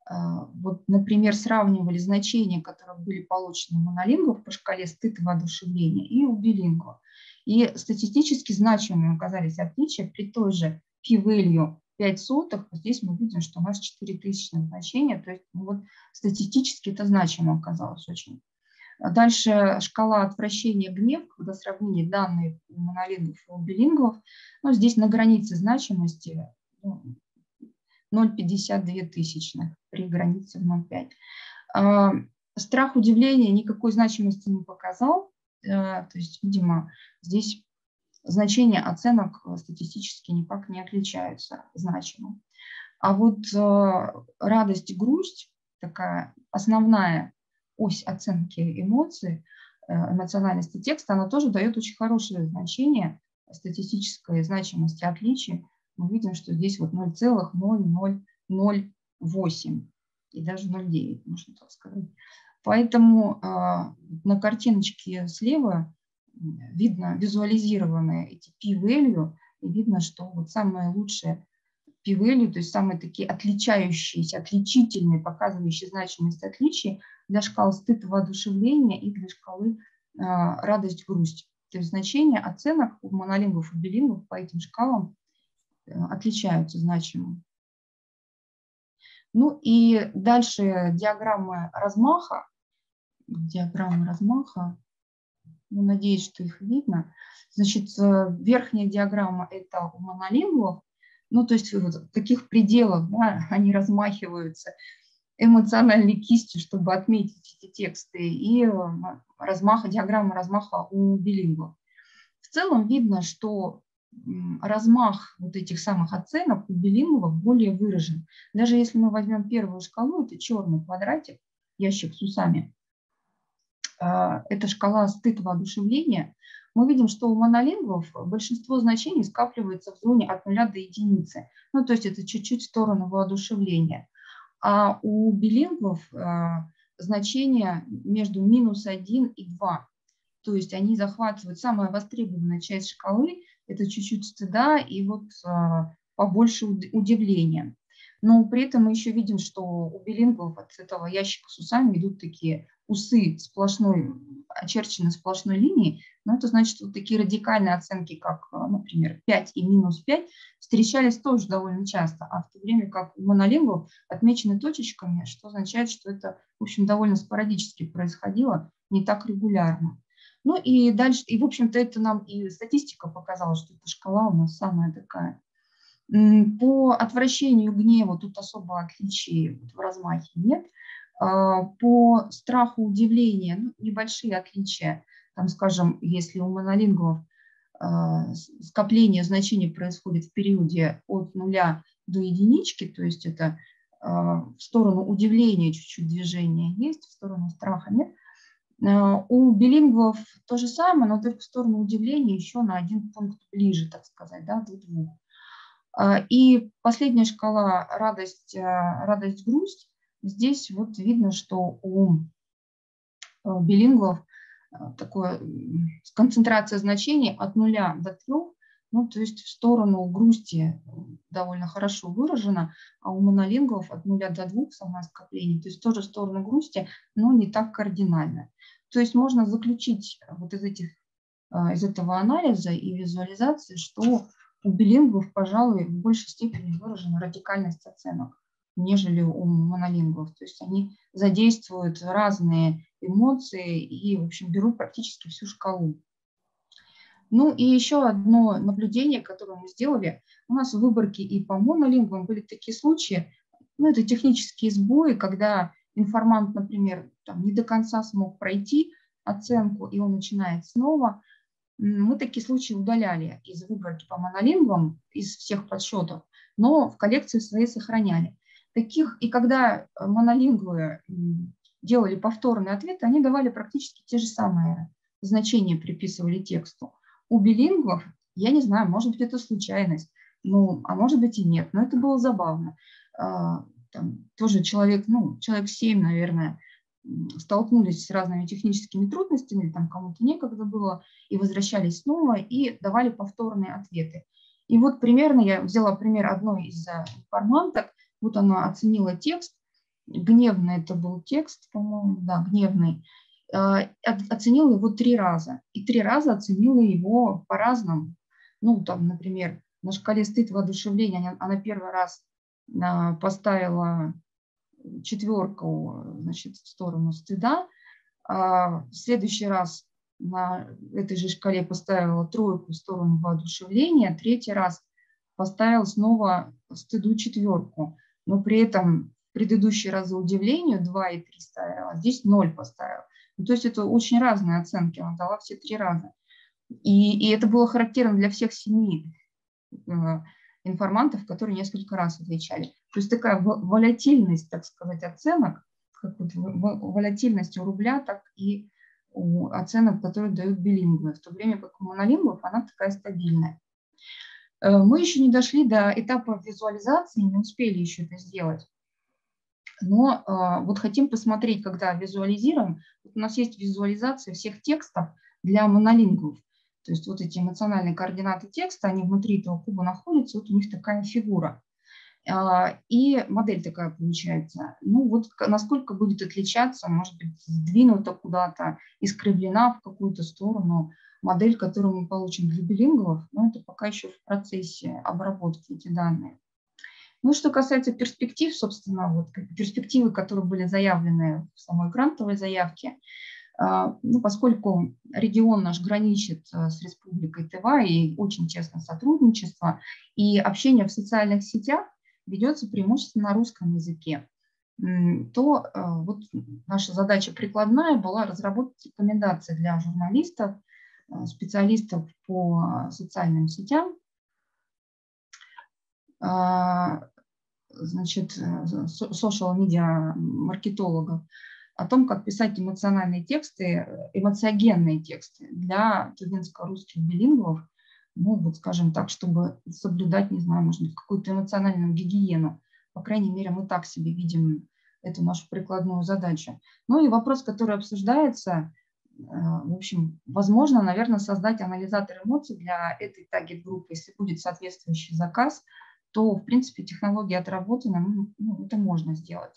[SPEAKER 2] Э, вот, например, сравнивали значения, которые были получены монолингов по шкале стыд и воодушевления и у билингва. И статистически значимыми оказались отличия при той же p-value 5 сотых. Здесь мы видим, что у нас 4000 значения, то есть ну, вот статистически это значимо оказалось очень. Дальше шкала отвращения гнев, когда сравнение данных монолингов и билингвов. Ну, здесь на границе значимости ну, 0,52 тысячных при границе в 0,5. А, страх удивления никакой значимости не показал. Э, то есть, видимо, здесь значения оценок статистически никак не отличаются значимо. А вот э, радость и грусть, такая основная ось оценки эмоций, э, эмоциональности текста, она тоже дает очень хорошее значение статистической значимости отличий. Мы видим, что здесь вот 0,0008 и даже 0,9, можно так сказать. Поэтому э, на картиночке слева видно визуализированные эти p-value, и видно, что вот самое лучшее p-value, то есть самые такие отличающиеся, отличительные, показывающие значимость отличий для шкал стыд воодушевления и для шкалы а, радость, грусть. То есть значения оценок у монолингов и билингов по этим шкалам э, отличаются значимо. Ну и дальше диаграммы размаха. Диаграммы размаха. Ну, надеюсь, что их видно. Значит, э, верхняя диаграмма – это у монолингвов. Ну, то есть в таких пределах да, (laughs) они размахиваются эмоциональной кистью, чтобы отметить эти тексты. И размаха, диаграмма размаха у билингвов. В целом видно, что размах вот этих самых оценок у билингвов более выражен. Даже если мы возьмем первую шкалу, это черный квадратик, ящик с усами, это шкала стыд воодушевления, мы видим, что у монолингвов большинство значений скапливается в зоне от нуля до единицы. Ну, то есть это чуть-чуть в сторону воодушевления. А у билингвов а, значение между минус 1 и 2. То есть они захватывают самая востребованная часть шкалы, это чуть-чуть стыда и вот а, побольше удивления. Но при этом мы еще видим, что у билингвов от этого ящика с усами идут такие усы сплошной, очерчены сплошной линией, но это значит, вот такие радикальные оценки, как, а, например, 5 и минус 5, встречались тоже довольно часто, а в то время как у монолингвов отмечены точечками, что означает, что это, в общем, довольно спорадически происходило, не так регулярно. Ну и дальше, и в общем-то это нам и статистика показала, что эта шкала у нас самая такая. По отвращению гневу тут особо отличий в размахе нет. А, по страху удивления ну, небольшие отличия. Там, скажем, если у монолингвов а, скопление значений происходит в периоде от нуля до единички, то есть это а, в сторону удивления чуть-чуть движение есть, в сторону страха нет – у билингвов то же самое, но только в сторону удивления еще на один пункт ближе, так сказать, да, до двух. Э, и последняя шкала радость, э, радость, грусть. Здесь вот видно, что у билингвов такое концентрация значений от нуля до трех, ну, то есть в сторону грусти довольно хорошо выражена, а у монолингвов от нуля до двух самое скопление, то есть тоже в сторону грусти, но не так кардинально. То есть можно заключить вот из, этих, а, из этого анализа и визуализации, что у билингвов, пожалуй, в большей степени выражена радикальность оценок, нежели у монолингвов. То есть они задействуют разные эмоции и, в общем, берут практически всю шкалу. Ну и еще одно наблюдение, которое мы сделали. У нас в выборке и по монолингвам были такие случаи, ну это технические сбои, когда информант, например, там, не до конца смог пройти оценку, и он начинает снова, мы такие случаи удаляли из выборки по монолингвам, из всех подсчетов, но в коллекции своей сохраняли. Таких, и когда монолингвы делали повторные ответы, они давали практически те же самые значения, приписывали тексту. У билингвов, я не знаю, может быть, это случайность, ну, а может быть и нет, но это было забавно. А, там, тоже человек, ну, человек 7, наверное, столкнулись с разными техническими трудностями, там кому-то некогда было, и возвращались снова, и давали повторные ответы. И вот примерно я взяла пример одной из э, информанток, вот она оценила текст, гневный это был текст, по-моему, да, гневный, э, оценила его три раза, и три раза оценила его по-разному. Ну, там, например, на шкале стыд воодушевления она, она первый раз а, поставила четверку значит, в сторону стыда. А в следующий раз на этой же шкале поставила тройку в сторону воодушевления, третий раз поставил снова стыду четверку, но при этом предыдущий раз удивлению 2 и 3 ставила, а здесь 0 поставил. Ну, то есть это очень разные оценки, она дала все три раза. И, и это было характерно для всех семи э, информантов, которые несколько раз отвечали. То есть такая волатильность, так сказать, оценок, как вот волатильность у рубля, так и у оценок, которые дают билингвы, в то время как у монолингвов она такая стабильная. Э, мы еще не дошли до этапа визуализации, не успели еще это сделать. Но э, вот хотим посмотреть, когда визуализируем. у нас есть визуализация всех текстов для монолингвов. То есть вот эти эмоциональные координаты текста, они внутри этого куба находятся, вот у них такая фигура. А, и модель такая получается. Ну вот насколько будет отличаться, может быть, сдвинута куда-то, искривлена в какую-то сторону модель, которую мы получим для билингвов, но это пока еще в процессе обработки эти данные. Ну, что касается перспектив, собственно, вот перспективы, которые были заявлены в самой грантовой заявке, а, ну, поскольку регион наш граничит э, с Республикой Тыва и очень тесно сотрудничество, и общение в социальных сетях ведется преимущественно на русском языке. то вот наша задача прикладная была разработать рекомендации для журналистов, специалистов по социальным сетям, значит, social media маркетологов, о том, как писать эмоциональные тексты, эмоциогенные тексты для тувинско-русских билингвов, ну, вот скажем так, чтобы соблюдать, не знаю, может быть, какую-то эмоциональную гигиену. По крайней мере, мы так себе видим эту нашу прикладную задачу. Ну и вопрос, который обсуждается, э, в общем, возможно, наверное, создать анализатор эмоций для этой таргет-группы, если будет соответствующий заказ, то, в принципе, технология отработана, ну, ну это можно сделать.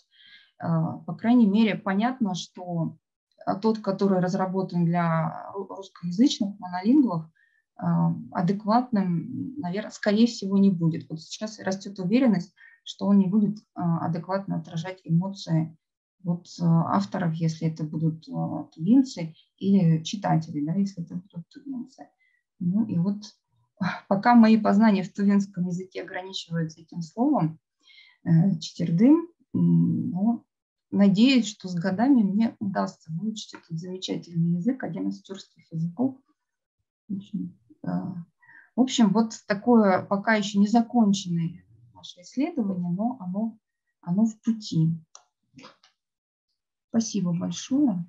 [SPEAKER 2] А, по крайней мере, понятно, что тот, который разработан для русскоязычных монолингвов, а, адекватным, наверное, скорее всего, не будет. Вот сейчас растет уверенность, что он не будет адекватно отражать эмоции вот авторов, если это будут тувинцы, или читателей, да, если это будут тувинцы. Ну и вот (laughs) пока мои познания в тувинском языке ограничиваются этим словом, э, четердым, но надеюсь, что с годами мне удастся выучить этот замечательный язык, один из тюркских языков. Э, в общем, вот такое пока еще не законченное наше исследование, но оно, оно в пути. Спасибо большое.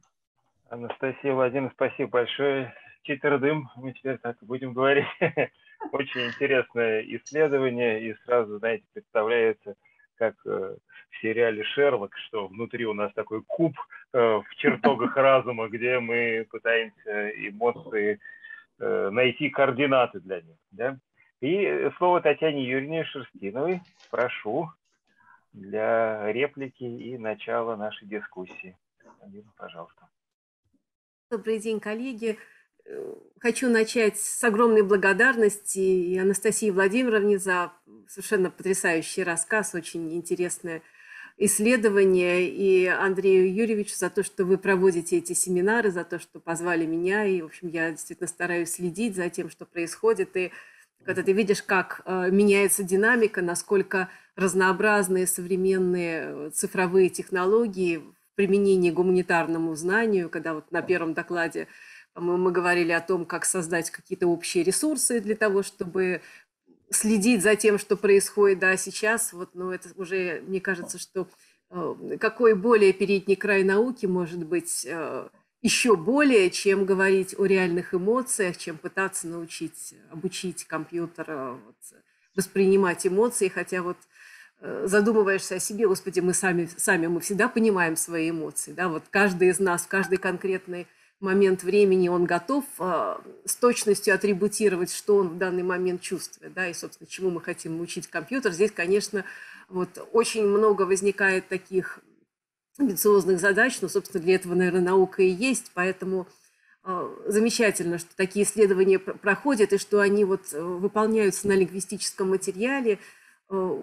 [SPEAKER 1] Анастасия Владимировна, спасибо большое. Читердым, мы теперь так будем говорить. (laughs) Очень интересное исследование, и сразу, знаете, представляется, как э, в сериале «Шерлок», что внутри у нас такой куб э, в чертогах (laughs) разума, где мы пытаемся эмоции найти координаты для них. Да? И слово Татьяне Юрьевне Шерстиновой прошу для реплики и начала нашей дискуссии. Пожалуйста.
[SPEAKER 3] Добрый день, коллеги. Хочу начать с огромной благодарности Анастасии Владимировне за совершенно потрясающий рассказ, очень интересное исследование, и Андрею Юрьевичу за то, что вы проводите эти семинары, за то, что позвали меня. И, в общем, я действительно стараюсь следить за тем, что происходит. И когда ты видишь, как э, меняется динамика, насколько разнообразные современные э, цифровые технологии в применении гуманитарному знанию, когда вот на первом докладе мы, мы говорили о том, как создать какие-то общие ресурсы для того, чтобы следить за тем, что происходит, да, сейчас, вот, ну, это уже, мне кажется, что э, какой более передний край науки может быть э, еще более, чем говорить о реальных эмоциях, чем пытаться научить, обучить компьютер э, вот, воспринимать эмоции, хотя вот задумываешься о себе, господи, мы сами, сами мы всегда понимаем свои эмоции, да, вот каждый из нас в каждой конкретной момент времени он готов э, с точностью атрибутировать, что он в данный момент чувствует, да, и, собственно, чему мы хотим учить компьютер. Здесь, конечно, вот очень много возникает таких амбициозных задач, но, собственно, для этого, наверное, наука и есть, поэтому э, замечательно, что такие исследования проходят и что они вот э, выполняются на лингвистическом материале. Э,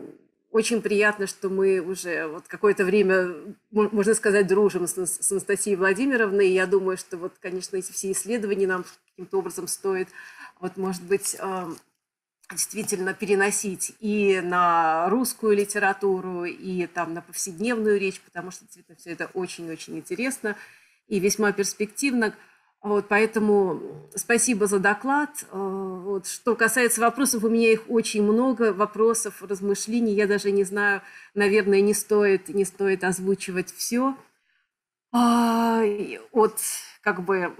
[SPEAKER 3] очень приятно, что мы уже вот какое-то время, можно сказать, дружим с, с Анастасией Владимировной. И я думаю, что вот, конечно, эти все исследования нам каким-то образом стоит, вот, может быть, действительно переносить и на русскую литературу, и там на повседневную речь, потому что действительно все это очень-очень интересно и весьма перспективно. Вот, поэтому спасибо за доклад. Э, вот, что касается вопросов, у меня их очень много, вопросов, размышлений. Я даже не знаю, наверное, не стоит, не стоит озвучивать все. А, от, как бы,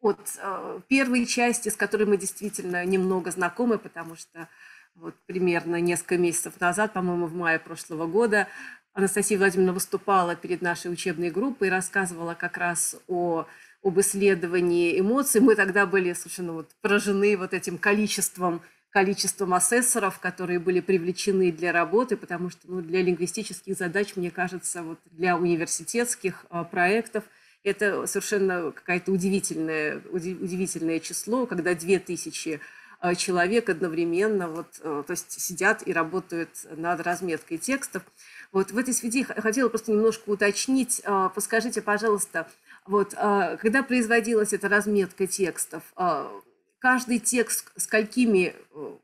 [SPEAKER 3] от э, первой части, с которой мы действительно немного знакомы, потому что вот примерно несколько месяцев назад, по-моему, в мае прошлого года, Анастасия Владимировна выступала перед нашей учебной группой и рассказывала как раз о об исследовании эмоций. Мы тогда были совершенно вот поражены вот этим количеством, количеством асессоров, которые были привлечены для работы, потому что ну, для лингвистических задач, мне кажется, вот для университетских а, проектов это совершенно какое-то удивительное, удивительное число, когда 2000 а, человек одновременно вот, а, то есть сидят и работают над разметкой текстов. Вот в этой связи хотела просто немножко уточнить. Подскажите, пожалуйста, вот, а, когда производилась эта разметка текстов, а, каждый текст сколькими э,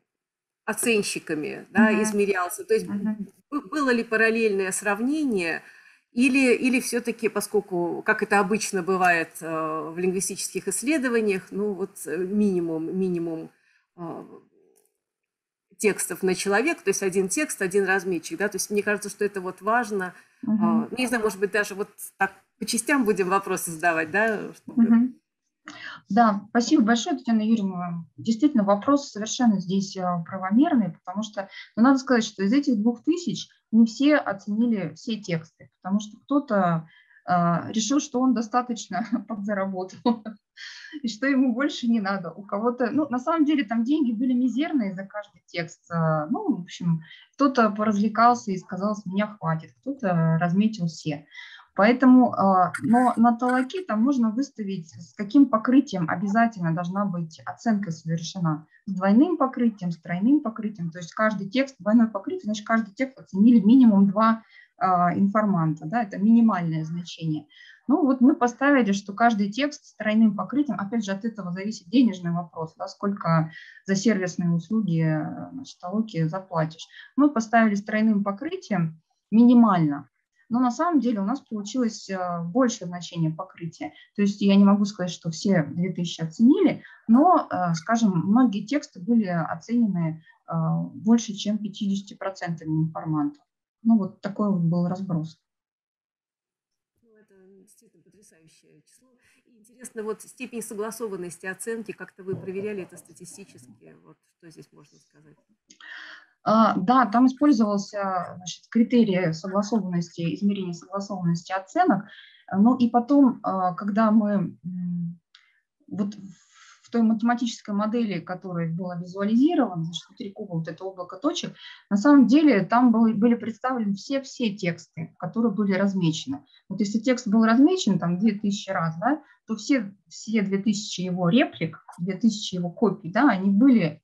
[SPEAKER 3] оценщиками, да, uh-huh. измерялся. То есть uh-huh. было ли параллельное сравнение, или, или все-таки, поскольку, как это обычно бывает э, в лингвистических исследованиях, ну вот э, минимум, минимум текстов на человек, то есть один текст, один разметчик, да, то есть мне кажется, что это вот важно. Uh-huh. Не знаю, может быть, даже вот так по частям будем вопросы задавать, да? Uh-huh.
[SPEAKER 2] Да, спасибо большое, Татьяна Юрьевна. Действительно, вопрос совершенно здесь э, правомерный, потому что, ну, надо сказать, что из этих двух тысяч не все оценили все тексты, потому что кто-то э, решил, что он достаточно (laughs) подзаработал, и что ему больше не надо. У кого-то, ну, на самом деле там деньги были мизерные за каждый текст. Э, ну, в общем, кто-то поразвлекался и сказал, с меня хватит, кто-то разметил все. Поэтому, а, но на толоке там можно выставить, с каким покрытием обязательно должна быть оценка совершена. С двойным покрытием, с тройным покрытием. То есть каждый текст, двойное покрытие, значит, каждый текст оценили минимум два а, информанта. Да, это минимальное значение. Ну вот мы поставили, что каждый текст с тройным покрытием, опять же, от этого зависит денежный вопрос, да, сколько за сервисные услуги значит, толоки заплатишь. Мы поставили с тройным покрытием минимально но на самом деле у нас получилось э, большее значение покрытия. То есть я не могу сказать, что все 2000 оценили, но, э, скажем, многие тексты были оценены э, больше, чем 50% информантов. Ну вот такой вот был разброс.
[SPEAKER 3] Ну, это действительно потрясающее число. И интересно, вот степень согласованности оценки, как-то вы проверяли это статистически? Вот что здесь можно сказать?
[SPEAKER 2] А, да, там использовался значит, критерий согласованности, измерения согласованности оценок. Ну и потом, а, когда мы вот в той математической модели, которая была визуализирована, значит, внутри куба вот это облако точек, на самом деле там были, были представлены все-все тексты, которые были размечены. Вот если текст был размечен там 2000 раз, да, то все, все 2000 его реплик, 2000 его копий, да, они были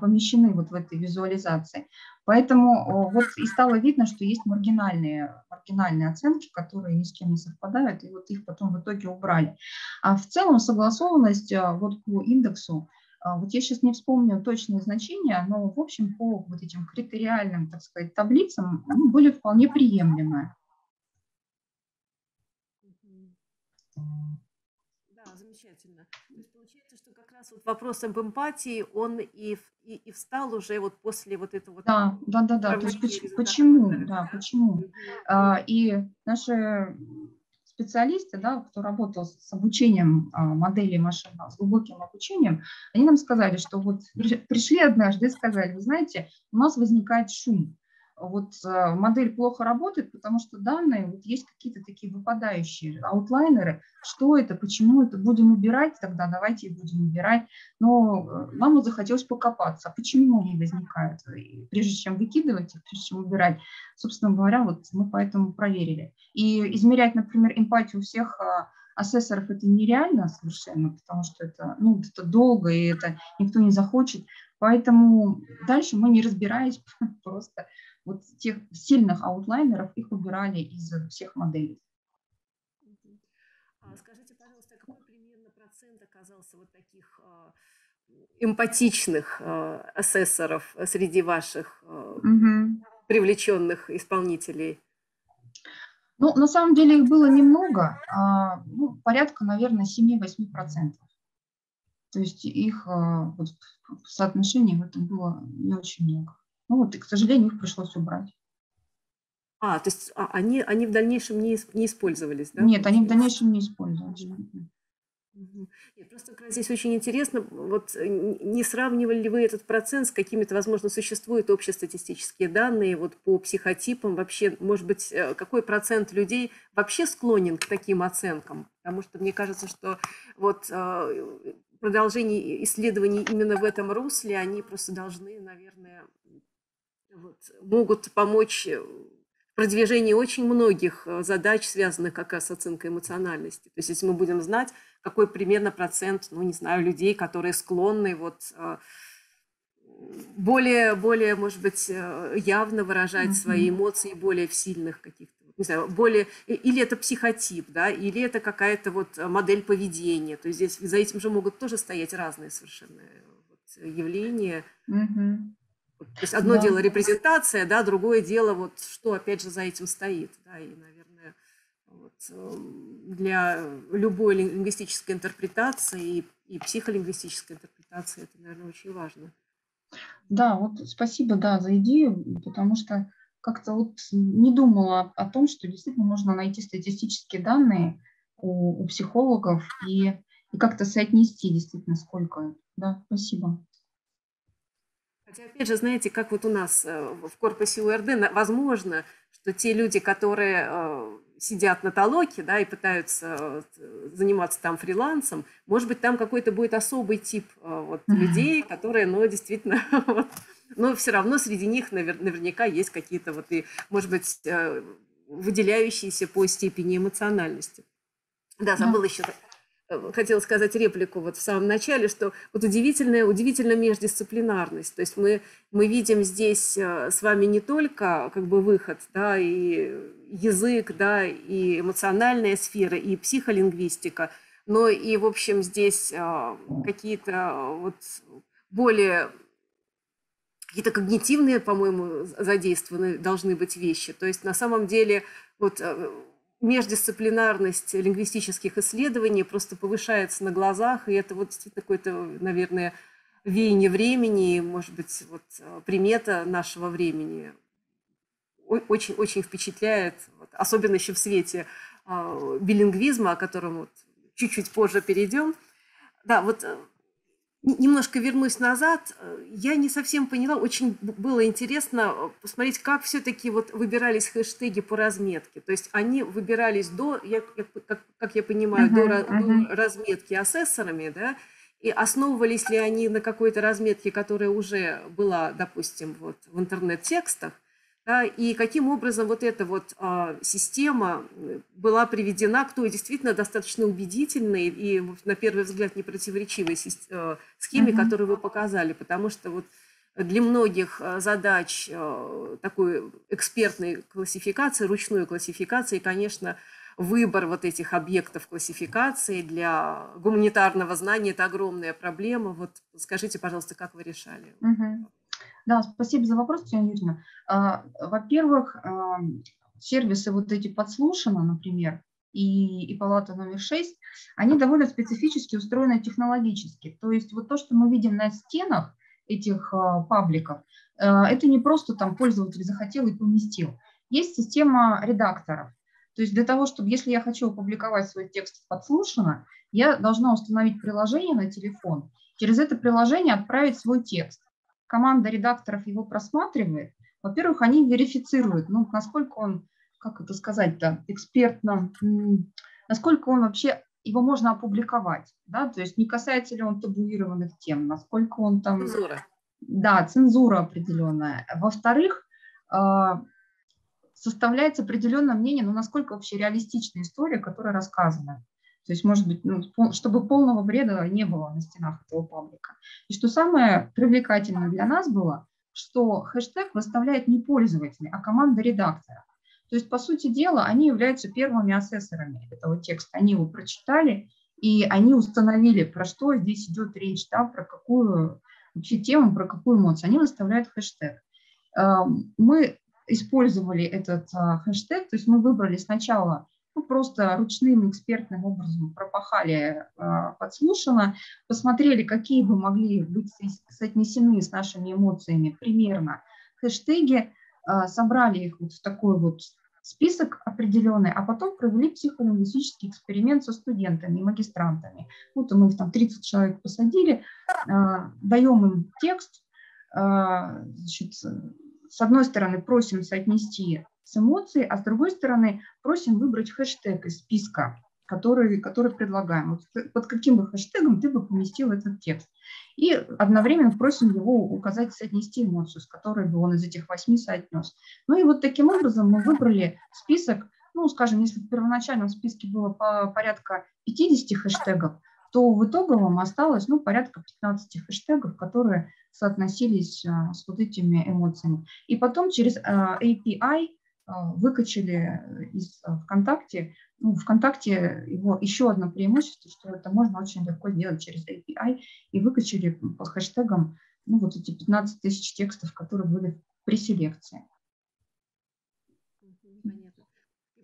[SPEAKER 2] помещены вот в этой визуализации. Поэтому вот и стало видно, что есть маргинальные, маргинальные оценки, которые ни с кем не совпадают, и вот их потом в итоге убрали. А в целом согласованность а, вот по индексу, а, вот я сейчас не вспомню точные значения, но в общем по вот этим критериальным, так сказать, таблицам они были вполне приемлемые.
[SPEAKER 3] Замечательно. То есть получается, что как раз вот вопрос об эмпатии, он и, и, и встал уже вот после вот этого...
[SPEAKER 2] Да, да, да, да. То есть почему, почему, да, почему? А, и наши специалисты, да, кто работал с обучением а, моделей машин, с глубоким обучением, они нам сказали, что вот пришли однажды и сказали, вы знаете, у нас возникает шум вот э, модель плохо работает, потому что данные, вот есть какие-то такие выпадающие аутлайнеры. Что это, почему это, будем убирать тогда, давайте их будем убирать. Но э, нам вот захотелось покопаться, а почему они возникают, и прежде чем выкидывать их, прежде чем убирать. Собственно говоря, вот мы поэтому проверили. И измерять, например, эмпатию всех э, асессоров это нереально совершенно, потому что это, ну, это долго, и это никто не захочет. Поэтому дальше мы, не разбираясь, (laughs) просто вот тех сильных аутлайнеров, их убирали из всех моделей.
[SPEAKER 3] А скажите, пожалуйста, какой примерно процент оказался вот таких а, эмпатичных а, асессоров среди ваших угу. привлеченных исполнителей?
[SPEAKER 2] Ну, на самом деле их было немного, а, ну, порядка, наверное, 7-8%. То есть их вот, в соотношении в этом было не очень много. Ну вот, и, к сожалению, их пришлось убрать.
[SPEAKER 3] А, то есть а, они, они в дальнейшем не, не использовались, да?
[SPEAKER 2] Нет, они в дальнейшем не использовались.
[SPEAKER 3] Нет, просто здесь очень интересно, вот э, не сравнивали ли вы этот процент с какими-то, возможно, существуют общестатистические данные вот по психотипам, вообще, может быть, э, какой процент людей вообще склонен к таким оценкам? Потому что мне кажется, что вот э, продолжение исследований именно в этом русле, они просто должны, наверное, вот, могут помочь э, в продвижении очень многих э, задач, связанных как раз с оценкой эмоциональности. То есть если мы будем знать, какой примерно процент, ну, не знаю, людей, которые склонны вот э, более, более, может быть, явно выражать mm-hmm. свои эмоции, более в сильных каких-то, не знаю, более, или это психотип, да, или это какая-то вот модель поведения. То есть здесь за этим же могут тоже стоять разные совершенно вот явления.
[SPEAKER 2] Mm-hmm.
[SPEAKER 3] То есть одно да. дело репрезентация, да, другое дело вот что опять же за этим стоит, да, и, наверное, вот, эм, для любой лингвистической интерпретации и, и психолингвистической интерпретации это, наверное, очень важно.
[SPEAKER 2] Да, вот спасибо, да, за идею, потому что как-то вот не думала о том, что действительно можно найти статистические данные у, у психологов и, и как-то соотнести действительно сколько. Да, спасибо.
[SPEAKER 3] Хотя, опять же, знаете, как вот у нас э, в корпусе УРД, возможно, что те люди, которые э, сидят на толоке, да, и пытаются э, заниматься там фрилансом, может быть, там какой-то будет особый тип вот, людей, которые, ну, действительно, (laughs) вот, но все равно среди них наверняка есть какие-то вот и, может быть, выделяющиеся по степени эмоциональности. Да, забыла еще Э, хотела сказать реплику вот в самом начале, что вот удивительная, удивительная междисциплинарность. То есть мы, мы видим здесь э, с вами не только как бы выход, да, и язык, да, и эмоциональная сфера, и психолингвистика, но и, в общем, здесь э, какие-то вот более какие-то когнитивные, по-моему, задействованы должны быть вещи. То есть на самом деле вот междисциплинарность лингвистических исследований просто повышается на глазах, и это вот действительно какое-то, наверное, веяние времени, может быть, вот э, примета нашего времени. Очень-очень впечатляет, вот, особенно еще в свете э, билингвизма, о котором вот чуть-чуть позже перейдем. Да, вот э, немножко вернусь назад, э, я не совсем поняла, очень было интересно э, посмотреть, как все-таки вот выбирались хэштеги по разметке. То есть они выбирались до, я, как, как я понимаю, uh-huh, до, uh-huh. до разметки асессорами, да, и основывались ли они на какой-то разметке, которая уже была, допустим, вот в интернет-текстах, да, и каким образом вот эта вот а, система э, была приведена к той действительно достаточно убедительной и на первый взгляд непротиворечивой э, схеме, mm-hmm. которую вы показали, потому что вот для многих э, задач такой экспертной классификации, ручной классификации, конечно, выбор вот этих объектов классификации для гуманитарного знания – это огромная проблема. Вот скажите, пожалуйста, как вы решали?
[SPEAKER 2] Угу. Да, спасибо за вопрос, Татьяна Юрьевна. А, во-первых, а, сервисы вот эти подслушано, например, и, и палата номер 6, они довольно специфически устроены технологически. То есть вот то, что мы видим на стенах этих а, пабликов, это не просто там пользователь захотел и поместил. Есть система редакторов. То есть для того, чтобы, если я хочу опубликовать свой текст подслушано, я должна установить приложение на телефон, через это приложение отправить свой текст команда редакторов его просматривает, во-первых, они верифицируют, ну, насколько он, как это сказать-то, экспертно, насколько он вообще, его можно опубликовать, да, то есть не касается ли он табуированных тем, насколько он там...
[SPEAKER 3] Цензура.
[SPEAKER 2] Да, цензура определенная. Во-вторых, а, составляется определенное мнение, ну, насколько вообще реалистичная история, которая рассказана. То есть, может быть, ну, чтобы полного бреда не было на стенах этого паблика. И что самое привлекательное для нас было, что хэштег выставляет не пользователи, а команда редактора. То есть, по сути дела, они являются первыми асессорами этого текста. Они его прочитали, и они установили, про что здесь идет речь, да, про какую вообще тему, про какую эмоцию. Они выставляют хэштег. Эм, мы использовали этот а, хэштег, то есть мы выбрали сначала ну, просто ручным экспертным образом пропахали э, подслушано, посмотрели, какие бы могли быть соотнесены с нашими эмоциями примерно хэштеги, э, собрали их вот в такой вот список определенный, а потом провели психолингвистический эксперимент со студентами магистрантами. Вот мы их там 30 человек посадили, э, даем им текст, значит, с одной стороны просим соотнести с эмоцией, а с другой стороны просим выбрать хэштег из списка, который, который предлагаем. Вот под каким бы хэштегом ты бы поместил этот текст. И одновременно просим его указать, соотнести эмоцию, с которой бы он из этих восьми соотнес. Ну и вот таким образом мы выбрали список, ну, скажем, если в первоначальном списке было по порядка 50 хэштегов, то в итоговом осталось ну, порядка 15 хэштегов, которые соотносились а, с вот этими эмоциями. И потом через а, API выкачали из а, ВКонтакте. Ну, ВКонтакте его еще одно преимущество, что это можно очень легко сделать через API, и выкачали по хэштегам ну, вот эти 15 тысяч текстов, которые были при селекции.
[SPEAKER 3] Понятно.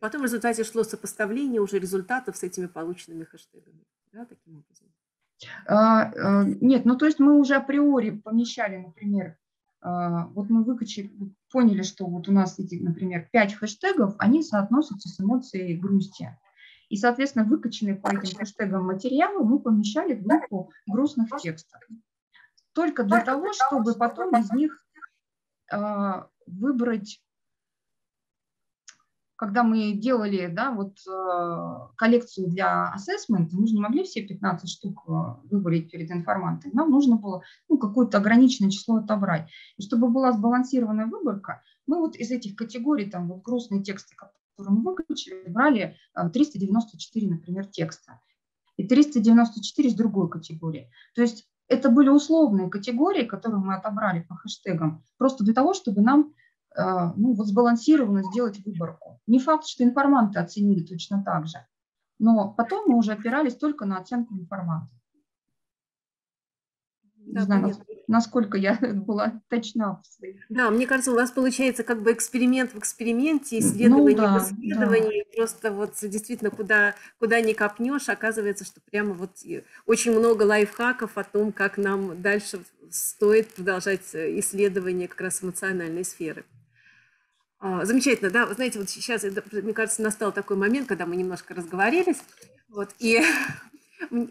[SPEAKER 3] Потом в результате шло сопоставление уже результатов с этими полученными хэштегами. Да, таким образом?
[SPEAKER 2] А, а, нет, ну то есть мы уже априори помещали, например, вот мы выкачали, поняли, что вот у нас эти, например, 5 хэштегов, они соотносятся с эмоцией грусти. И, соответственно, выкачанные по этим хэштегам материалы мы помещали в группу грустных текстов. Только для того, чтобы потом из них выбрать когда мы делали да, вот, э, коллекцию для ассессмента, мы же не могли все 15 штук э, выбрать перед информантом. Нам нужно было ну, какое-то ограниченное число отобрать. И чтобы была сбалансированная выборка, мы вот из этих категорий, там вот грустные тексты, которые мы выключили, брали 394, э, например, текста. И 394 из другой категории. То есть это были условные категории, которые мы отобрали по хэштегам, просто для того, чтобы нам ну, вот сбалансированно сделать выборку. Не факт, что информанты оценили точно так же, но потом мы уже опирались только на оценку информанта. Да, Не знаю, понятно. насколько я (laughs) была точна в своих.
[SPEAKER 3] Да, мне кажется, у вас получается как бы эксперимент в эксперименте, ну исследование ну, да, в исследовании. Да. Просто вот действительно, куда, куда ни копнешь, оказывается, что прямо вот очень много лайфхаков о том, как нам дальше стоит продолжать э, исследование как раз эмоциональной сферы. А, замечательно, да, вы знаете, вот сейчас, мне кажется, настал такой момент, когда мы немножко разговорились, вот, и (laughs)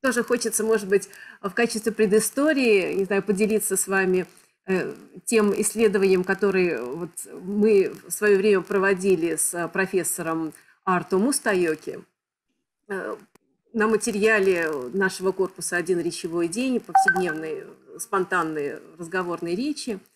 [SPEAKER 3] тоже хочется, может быть, в качестве предыстории, не знаю, поделиться с вами э, тем исследованием, которое вот мы в свое время проводили с профессором Арто Мустайоки э, на материале нашего корпуса «Один речевой день», повседневные спонтанные разговорные речи –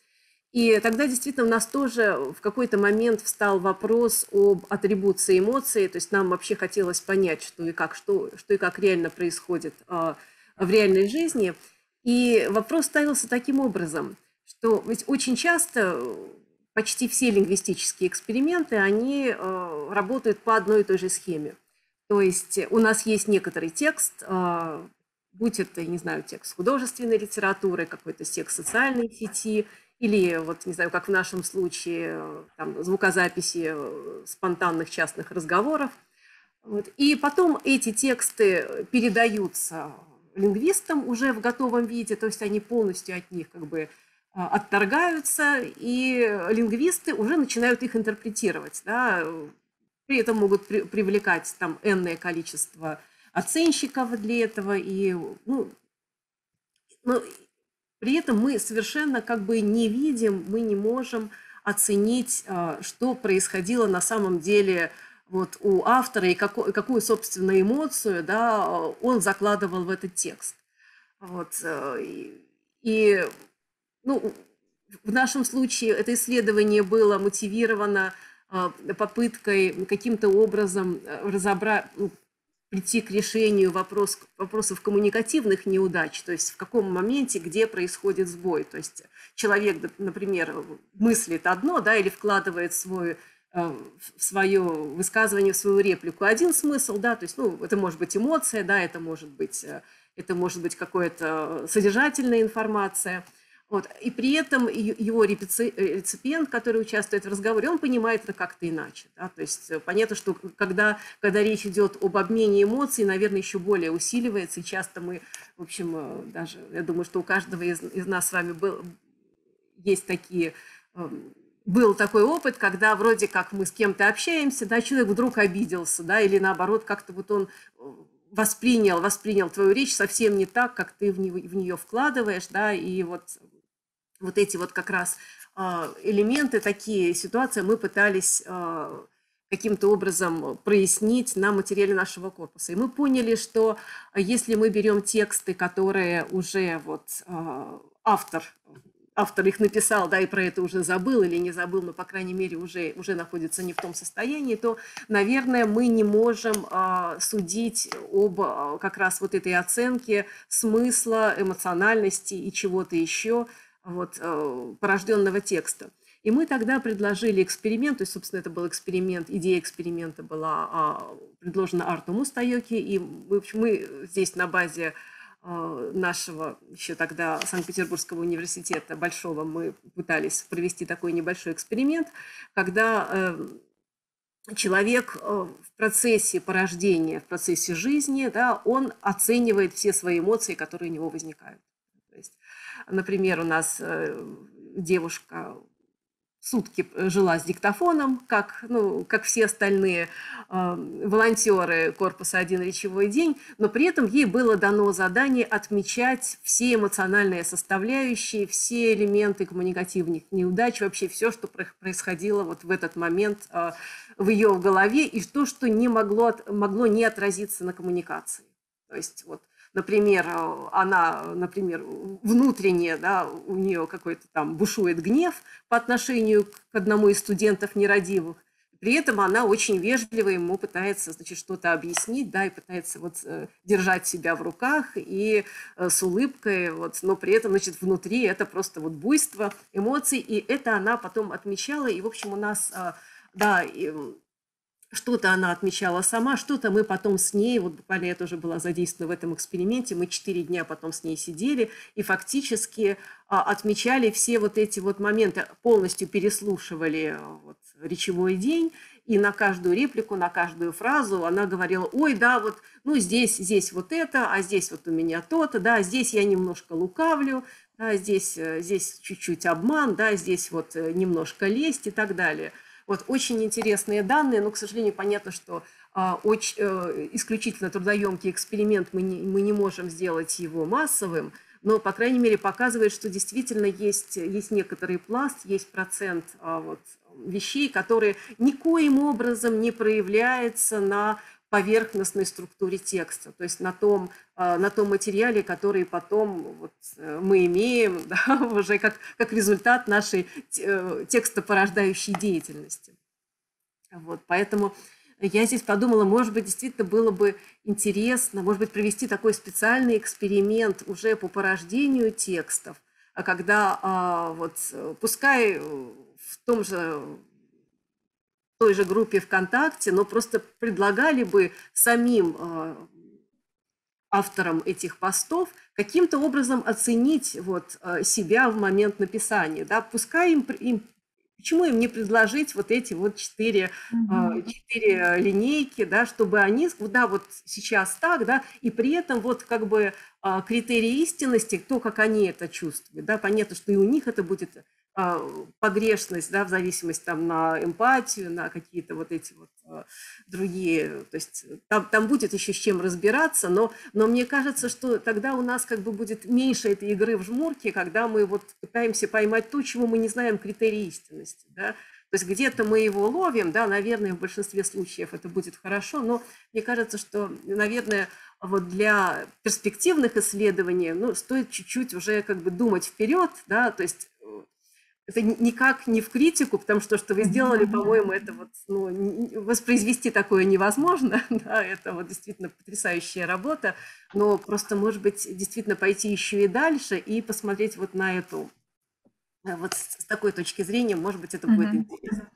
[SPEAKER 3] и тогда действительно у нас тоже в какой-то момент встал вопрос об атрибуции эмоций, то есть нам вообще хотелось понять, что и как, что, что и как реально происходит э, в реальной жизни. И вопрос ставился таким образом, что ведь очень часто почти все лингвистические эксперименты, они э, работают по одной и той же схеме. То есть у нас есть некоторый текст, э, будь это, не знаю, текст художественной литературы, какой-то текст социальной сети – или вот, не знаю, как в нашем случае, там, звукозаписи э, спонтанных частных разговоров. Вот. И потом эти тексты передаются лингвистам уже в готовом виде, то есть они полностью от них как бы а, отторгаются, и лингвисты уже начинают их интерпретировать. Да? При этом могут при, привлекать там энное количество оценщиков для этого, и ну, ну, при этом мы совершенно как бы не видим, мы не можем оценить, а, что происходило на самом деле вот у автора и какую, какую собственно, эмоцию да, он закладывал в этот текст. Вот. Э, и, ну, в нашем случае это исследование было мотивировано а, попыткой каким-то образом разобрать, прийти к решению вопрос, вопросов коммуникативных неудач, то есть в каком моменте, где происходит сбой. То есть человек, например, мыслит одно, да, или вкладывает свой, э, в свое высказывание, в свою реплику один смысл, да, то есть, ну, это может быть эмоция, да, это может быть, э, это может быть какая-то содержательная информация – вот. И при этом его реципиент, который участвует в разговоре, он понимает это как-то иначе. Да? То есть э, понятно, что когда, когда речь идет об обмене эмоций, наверное, еще более усиливается. И часто мы, в общем, э, даже, я думаю, что у каждого из, из нас с вами был, есть такие эм, был такой опыт, когда вроде как мы с кем-то общаемся, да, человек вдруг обиделся, да, или наоборот, как-то вот он э, воспринял, воспринял твою речь совсем не так, как ты в нее, в нее вкладываешь, да, и вот вот эти вот как раз а, элементы, такие ситуации мы пытались а, каким-то образом прояснить на материале нашего корпуса. И мы поняли, что если мы берем тексты, которые уже вот а, автор, автор их написал, да, и про это уже забыл или не забыл, но, по крайней мере, уже, уже находится не в том состоянии, то, наверное, мы не можем судить об как раз вот этой оценке смысла, эмоциональности и чего-то еще, вот, э, порожденного текста. И мы тогда предложили эксперимент, то есть, собственно, это был эксперимент, идея эксперимента была а, предложена Арту Мустайоки, и мы, мы здесь на базе э, нашего еще тогда Санкт-Петербургского университета большого мы пытались провести такой небольшой эксперимент, когда э, человек в процессе порождения, в процессе жизни, да, он оценивает все свои эмоции, которые у него возникают. Например, у нас девушка сутки жила с диктофоном, как, ну, как все остальные э, волонтеры корпуса «Один речевой день», но при этом ей было дано задание отмечать все эмоциональные составляющие, все элементы коммуникативных неудач, вообще все, что происходило вот в этот момент э, в ее голове, и то, что не могло, могло не отразиться на коммуникации. То есть вот например, э, она, например, внутренне, да, у нее какой-то там бушует гнев по отношению к одному из студентов нерадивых, при этом она очень вежливо ему пытается, значит, что-то объяснить, да, и пытается вот э, держать себя в руках и э, с улыбкой, вот, но при этом, значит, внутри это просто вот буйство эмоций, и это она потом отмечала, и, в общем, у нас, да, что-то она отмечала сама, что-то мы потом с ней, вот буквально я тоже была задействована в этом эксперименте, мы четыре дня потом с ней сидели и фактически а, отмечали все вот эти вот моменты, полностью переслушивали а, вот, речевой день, и на каждую реплику, на каждую фразу она говорила, ой, да, вот, ну, здесь, здесь вот это, а здесь вот у меня то-то, да, здесь я немножко лукавлю, да, здесь, э, здесь чуть-чуть обман, да, здесь вот э, немножко лесть и так далее – вот очень интересные данные, но, к сожалению, понятно, что а, очень, э, исключительно трудоемкий эксперимент, мы не, мы не можем сделать его массовым, но, по крайней мере, показывает, что действительно есть, есть некоторый пласт, есть процент а, вот, вещей, которые никоим образом не проявляются на поверхностной структуре текста, то есть на том, а, на том материале, который потом вот э, мы имеем (laughs) да, уже как, как результат нашей э, текстопорождающей деятельности. Вот, поэтому я здесь подумала, может быть, действительно было бы интересно, может быть, провести такой специальный эксперимент уже по порождению текстов, а когда а, вот пускай в том же той же группе ВКонтакте, но просто предлагали бы самим э, авторам этих постов каким-то образом оценить вот, э, себя в момент написания. Да? Пускай им, им Почему им не предложить вот эти вот четыре, mm четыре линейки, да, чтобы они, да, вот сейчас так, да, и при этом вот как бы критерии истинности, то, как они это чувствуют, да, понятно, что и у них это будет погрешность, да, в зависимости там на эмпатию, на какие-то вот эти вот а, другие, то есть там, там будет еще с чем разбираться, но, но мне кажется, что тогда у нас как бы будет меньше этой игры в жмурке, когда мы вот пытаемся поймать то, чего мы не знаем критерии истинности, да, то есть где-то мы его ловим, да, наверное, в большинстве случаев это будет хорошо, но мне кажется, что, наверное, вот для перспективных исследований, ну, стоит чуть-чуть уже как бы думать вперед, да, то есть это никак не в критику, потому что что вы сделали, по-моему, это вот ну, воспроизвести такое невозможно, (laughs) да, это вот действительно потрясающая работа, но просто, может быть, действительно пойти еще и дальше и посмотреть вот на эту э, вот с такой точки зрения, может быть, это будет mm-hmm. интересно.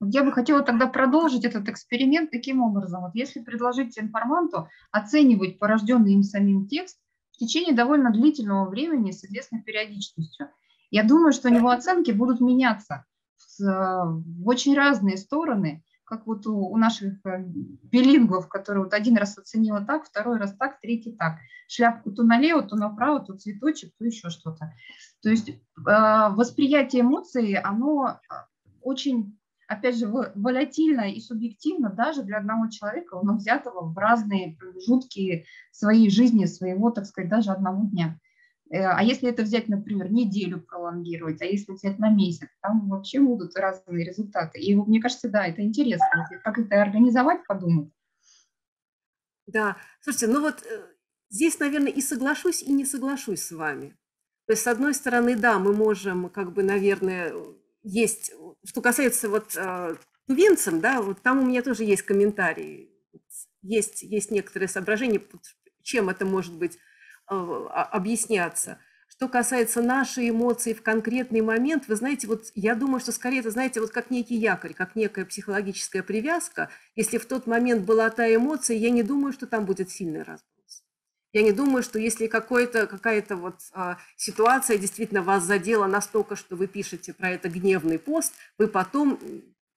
[SPEAKER 2] Я бы хотела тогда продолжить этот эксперимент таким образом. Вот если предложить информанту оценивать порожденный им самим текст в течение довольно длительного времени с известной периодичностью – я думаю, что у него оценки будут меняться в, в очень разные стороны, как вот у, у наших э, билингов, которые вот один раз оценила так, второй раз так, третий так. Шляпку то налево, то направо, то цветочек, то еще что-то. То есть э, восприятие эмоций, оно э, очень, опять же, волатильно и субъективно даже для одного человека, но взятого в разные промежутки своей жизни, своего, так сказать, даже одного дня. Э, а если это взять, например, неделю пролонгировать, а если взять на месяц, там вообще будут разные результаты. И мне кажется, да, это интересно. Как это организовать, подумать.
[SPEAKER 3] Да, слушайте, ну вот э, здесь, наверное, и соглашусь, и не соглашусь с вами. То есть, с одной стороны, да, мы можем, как бы, наверное, есть, что касается вот э, тувинцам, да, вот там у меня тоже есть комментарии, есть, есть некоторые соображения, чем это может быть объясняться. Что касается нашей эмоции в конкретный момент, вы знаете, вот я думаю, что скорее это, знаете, вот как некий якорь, как некая психологическая привязка. Если в тот момент была та эмоция, я не думаю, что там будет сильный разброс. Я не думаю, что если какая-то вот а, ситуация действительно вас задела настолько, что вы пишете про это гневный пост, вы потом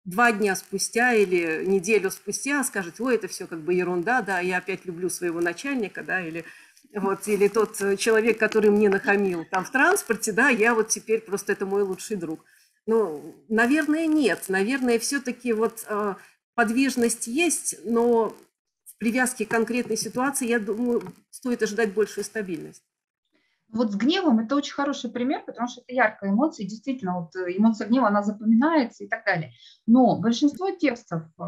[SPEAKER 3] два дня спустя или неделю спустя скажете, ой, это все как бы ерунда, да, я опять люблю своего начальника, да, или вот, или тот человек, который мне нахамил там в транспорте, да, я вот теперь просто это мой лучший друг. Ну, наверное, нет. Наверное, все-таки вот э, подвижность есть, но в привязке к конкретной ситуации, я думаю, стоит ожидать большую стабильность.
[SPEAKER 2] Вот с гневом это очень хороший пример, потому что это яркая эмоция, действительно, вот э, эмоция гнева, она запоминается и так далее. Но большинство текстов, э,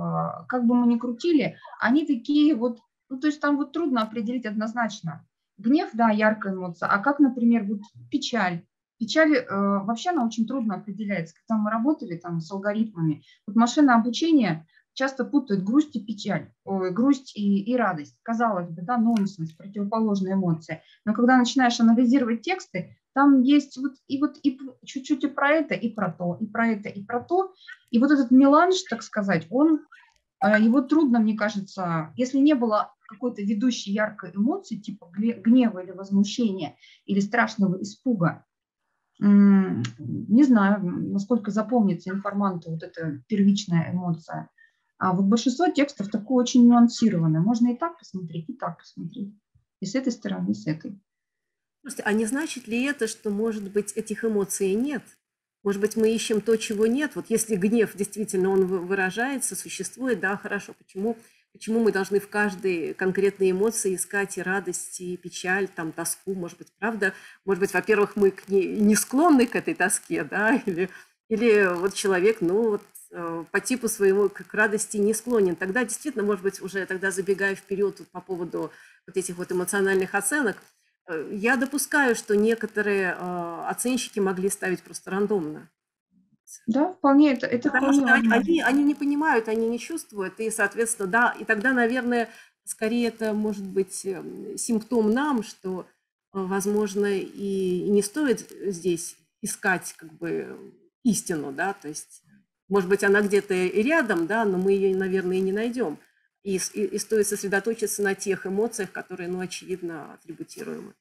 [SPEAKER 2] как бы мы ни крутили, они такие вот, ну то есть там вот трудно определить однозначно. Гнев, да, яркая эмоция, а как, например, вот печаль, Печаль э, вообще она очень трудно определяется. Когда мы работали там с алгоритмами, вот машина обучения часто путают грусть и печаль, ой, грусть и, и радость. Казалось бы, да, нонсенс, противоположные эмоции. Но когда начинаешь анализировать тексты, там есть вот и вот и чуть-чуть и про это, и про то, и про это, и про то. И вот этот меланж, так сказать, он, его трудно, мне кажется, если не было какой-то ведущей яркой эмоции, типа гнева или возмущения, или страшного испуга, не знаю, насколько запомнится информанту вот эта первичная эмоция. А вот большинство текстов такое очень нюансированное. Можно и так посмотреть, и так посмотреть. И с этой стороны, и с этой.
[SPEAKER 3] А не значит ли это, что, может быть, этих эмоций нет? Может быть, мы ищем то, чего нет? Вот если гнев действительно он выражается, существует, да, хорошо. Почему Почему мы должны в каждой конкретной эмоции искать и радость, и печаль, там, тоску, может быть, правда? Может быть, во-первых, мы к ней не склонны к этой тоске, да, (laughs) или, или вот человек, ну, вот э, по типу своему к радости не склонен. Тогда действительно, может быть, уже тогда забегая вперед по поводу вот этих вот эмоциональных оценок, я допускаю, что некоторые э, оценщики могли ставить просто рандомно.
[SPEAKER 2] Да, вполне это, это
[SPEAKER 3] Потому
[SPEAKER 2] вполне
[SPEAKER 3] что они, они, они не понимают, они не чувствуют, и, соответственно, да, и тогда, наверное, скорее это может быть эм, симптом нам, что, э, возможно, и, и не стоит здесь искать как бы истину, да, то есть, может быть, она где-то и рядом, да, но мы ее, наверное, и не найдем. И, и, и стоит сосредоточиться на тех эмоциях, которые, ну, очевидно, атрибутируемы.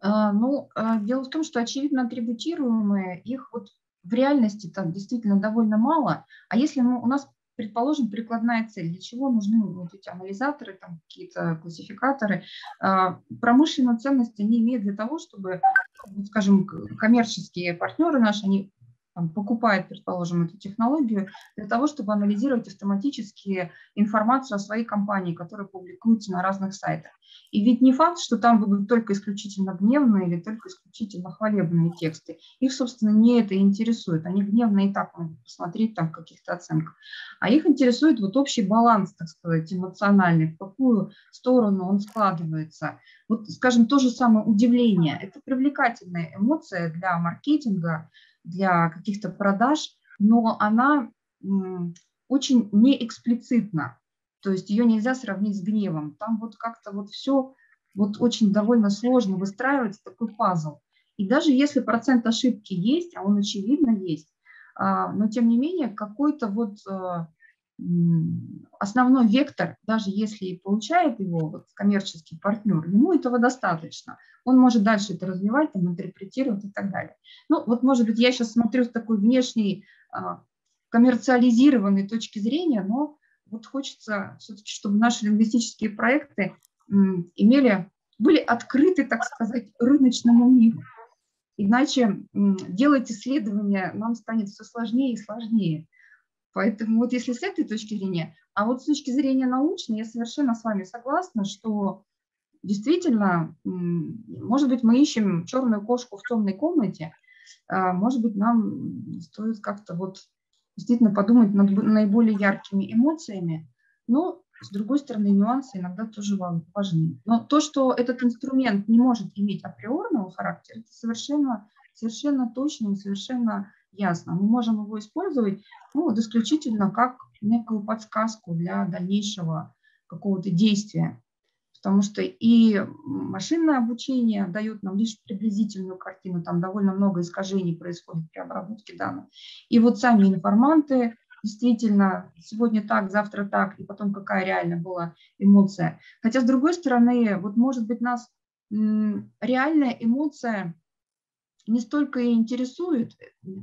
[SPEAKER 2] А, ну, а, дело в том, что очевидно атрибутируемые, их вот в реальности там действительно довольно мало. А если ну, у нас, предположим, прикладная цель, для чего нужны вот эти анализаторы, там какие-то классификаторы, а, промышленную ценность они имеют для того, чтобы, скажем, коммерческие партнеры наши, они там, покупает, предположим, эту технологию для того, чтобы анализировать автоматически информацию о своей компании, которая публикуется на разных сайтах. И ведь не факт, что там будут только исключительно гневные или только исключительно хвалебные тексты. Их, собственно, не это интересует. Они гневные и так могут посмотреть там в каких-то оценках. А их интересует вот общий баланс, так сказать, эмоциональный, в какую сторону он складывается. Вот, скажем, то же самое удивление. Это привлекательная эмоция для маркетинга, для каких-то продаж, но она очень неэксплицитна. То есть ее нельзя сравнить с гневом. Там вот как-то вот все вот очень довольно сложно выстраивать такой пазл. И даже если процент ошибки есть, а он очевидно есть, а, но тем не менее какой-то вот а, основной вектор, даже если и получает его вот коммерческий партнер, ему этого достаточно. Он может дальше это развивать, там, интерпретировать и так далее. Ну, вот, может быть, я сейчас смотрю с такой внешней а, коммерциализированной точки зрения, но вот хочется все-таки, чтобы наши лингвистические проекты имели, были открыты, так сказать, рыночному миру. Иначе делать исследования нам станет все сложнее и сложнее. Поэтому вот если с этой точки зрения, а вот с точки зрения научной, я совершенно с вами согласна, что действительно, может быть, мы ищем черную кошку в темной комнате, а может быть, нам стоит как-то вот действительно подумать над наиболее яркими эмоциями, но, с другой стороны, нюансы иногда тоже важны. Но то, что этот инструмент не может иметь априорного характера, это совершенно, совершенно точно и совершенно ясно. Мы можем его использовать ну, исключительно как некую подсказку для дальнейшего какого-то действия. Потому что и машинное обучение дает нам лишь приблизительную картину, там довольно много искажений происходит при обработке данных. И вот сами информанты, действительно сегодня так, завтра так, и потом какая реально была эмоция. Хотя, с другой стороны, вот может быть нас реальная эмоция не столько и интересует,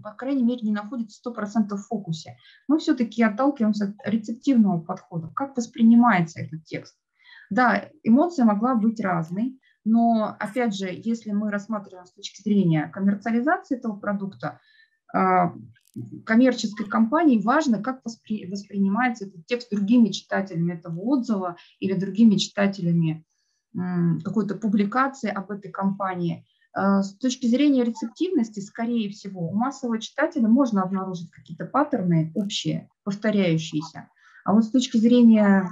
[SPEAKER 2] по крайней мере, не находится 100% в фокусе. Мы все-таки отталкиваемся от рецептивного подхода. Как воспринимается этот текст? Да, эмоция могла быть разной, но, опять же, если мы рассматриваем с точки зрения коммерциализации этого продукта, а, коммерческой компании важно, как воспри, воспринимается этот текст другими читателями этого отзыва или другими читателями какой-то публикации об этой компании. А, с точки зрения рецептивности, скорее всего, у массового читателя можно обнаружить какие-то паттерны общие, повторяющиеся. А вот с точки зрения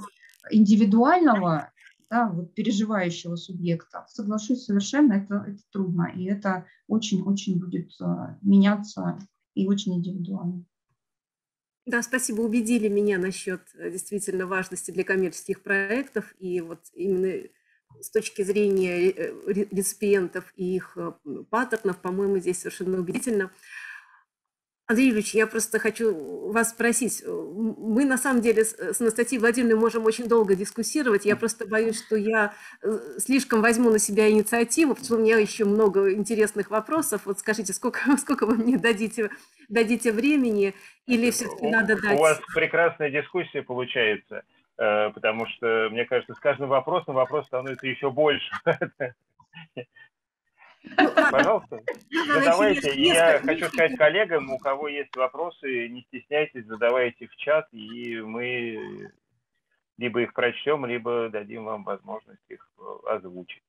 [SPEAKER 2] индивидуального, да, вот переживающего субъекта, соглашусь совершенно, это, это трудно, и это очень-очень будет а, меняться и очень индивидуально.
[SPEAKER 3] Да, спасибо, убедили меня насчет э, действительно важности для коммерческих проектов, и вот именно с точки зрения э, реципиентов и их э, паттернов, по-моему, здесь совершенно убедительно. Андрей Юрьевич, я просто хочу вас спросить. Мы, на самом деле, с Анастасией Владимировной можем очень долго дискуссировать. Я просто боюсь, что я э, слишком возьму на себя инициативу, потому что у меня еще много интересных вопросов. Вот скажите, сколько, (laughs) сколько вы мне дадите, дадите времени или все-таки надо дать...
[SPEAKER 1] У вас прекрасная дискуссия получается. Э, потому что, мне кажется, с каждым вопросом вопрос становится еще больше. (laughs) Ну, Пожалуйста, задавайте. И я хочу сказать коллегам, у кого есть вопросы, не стесняйтесь, задавайте в чат, и мы либо их прочтем, либо дадим вам возможность их э, озвучить.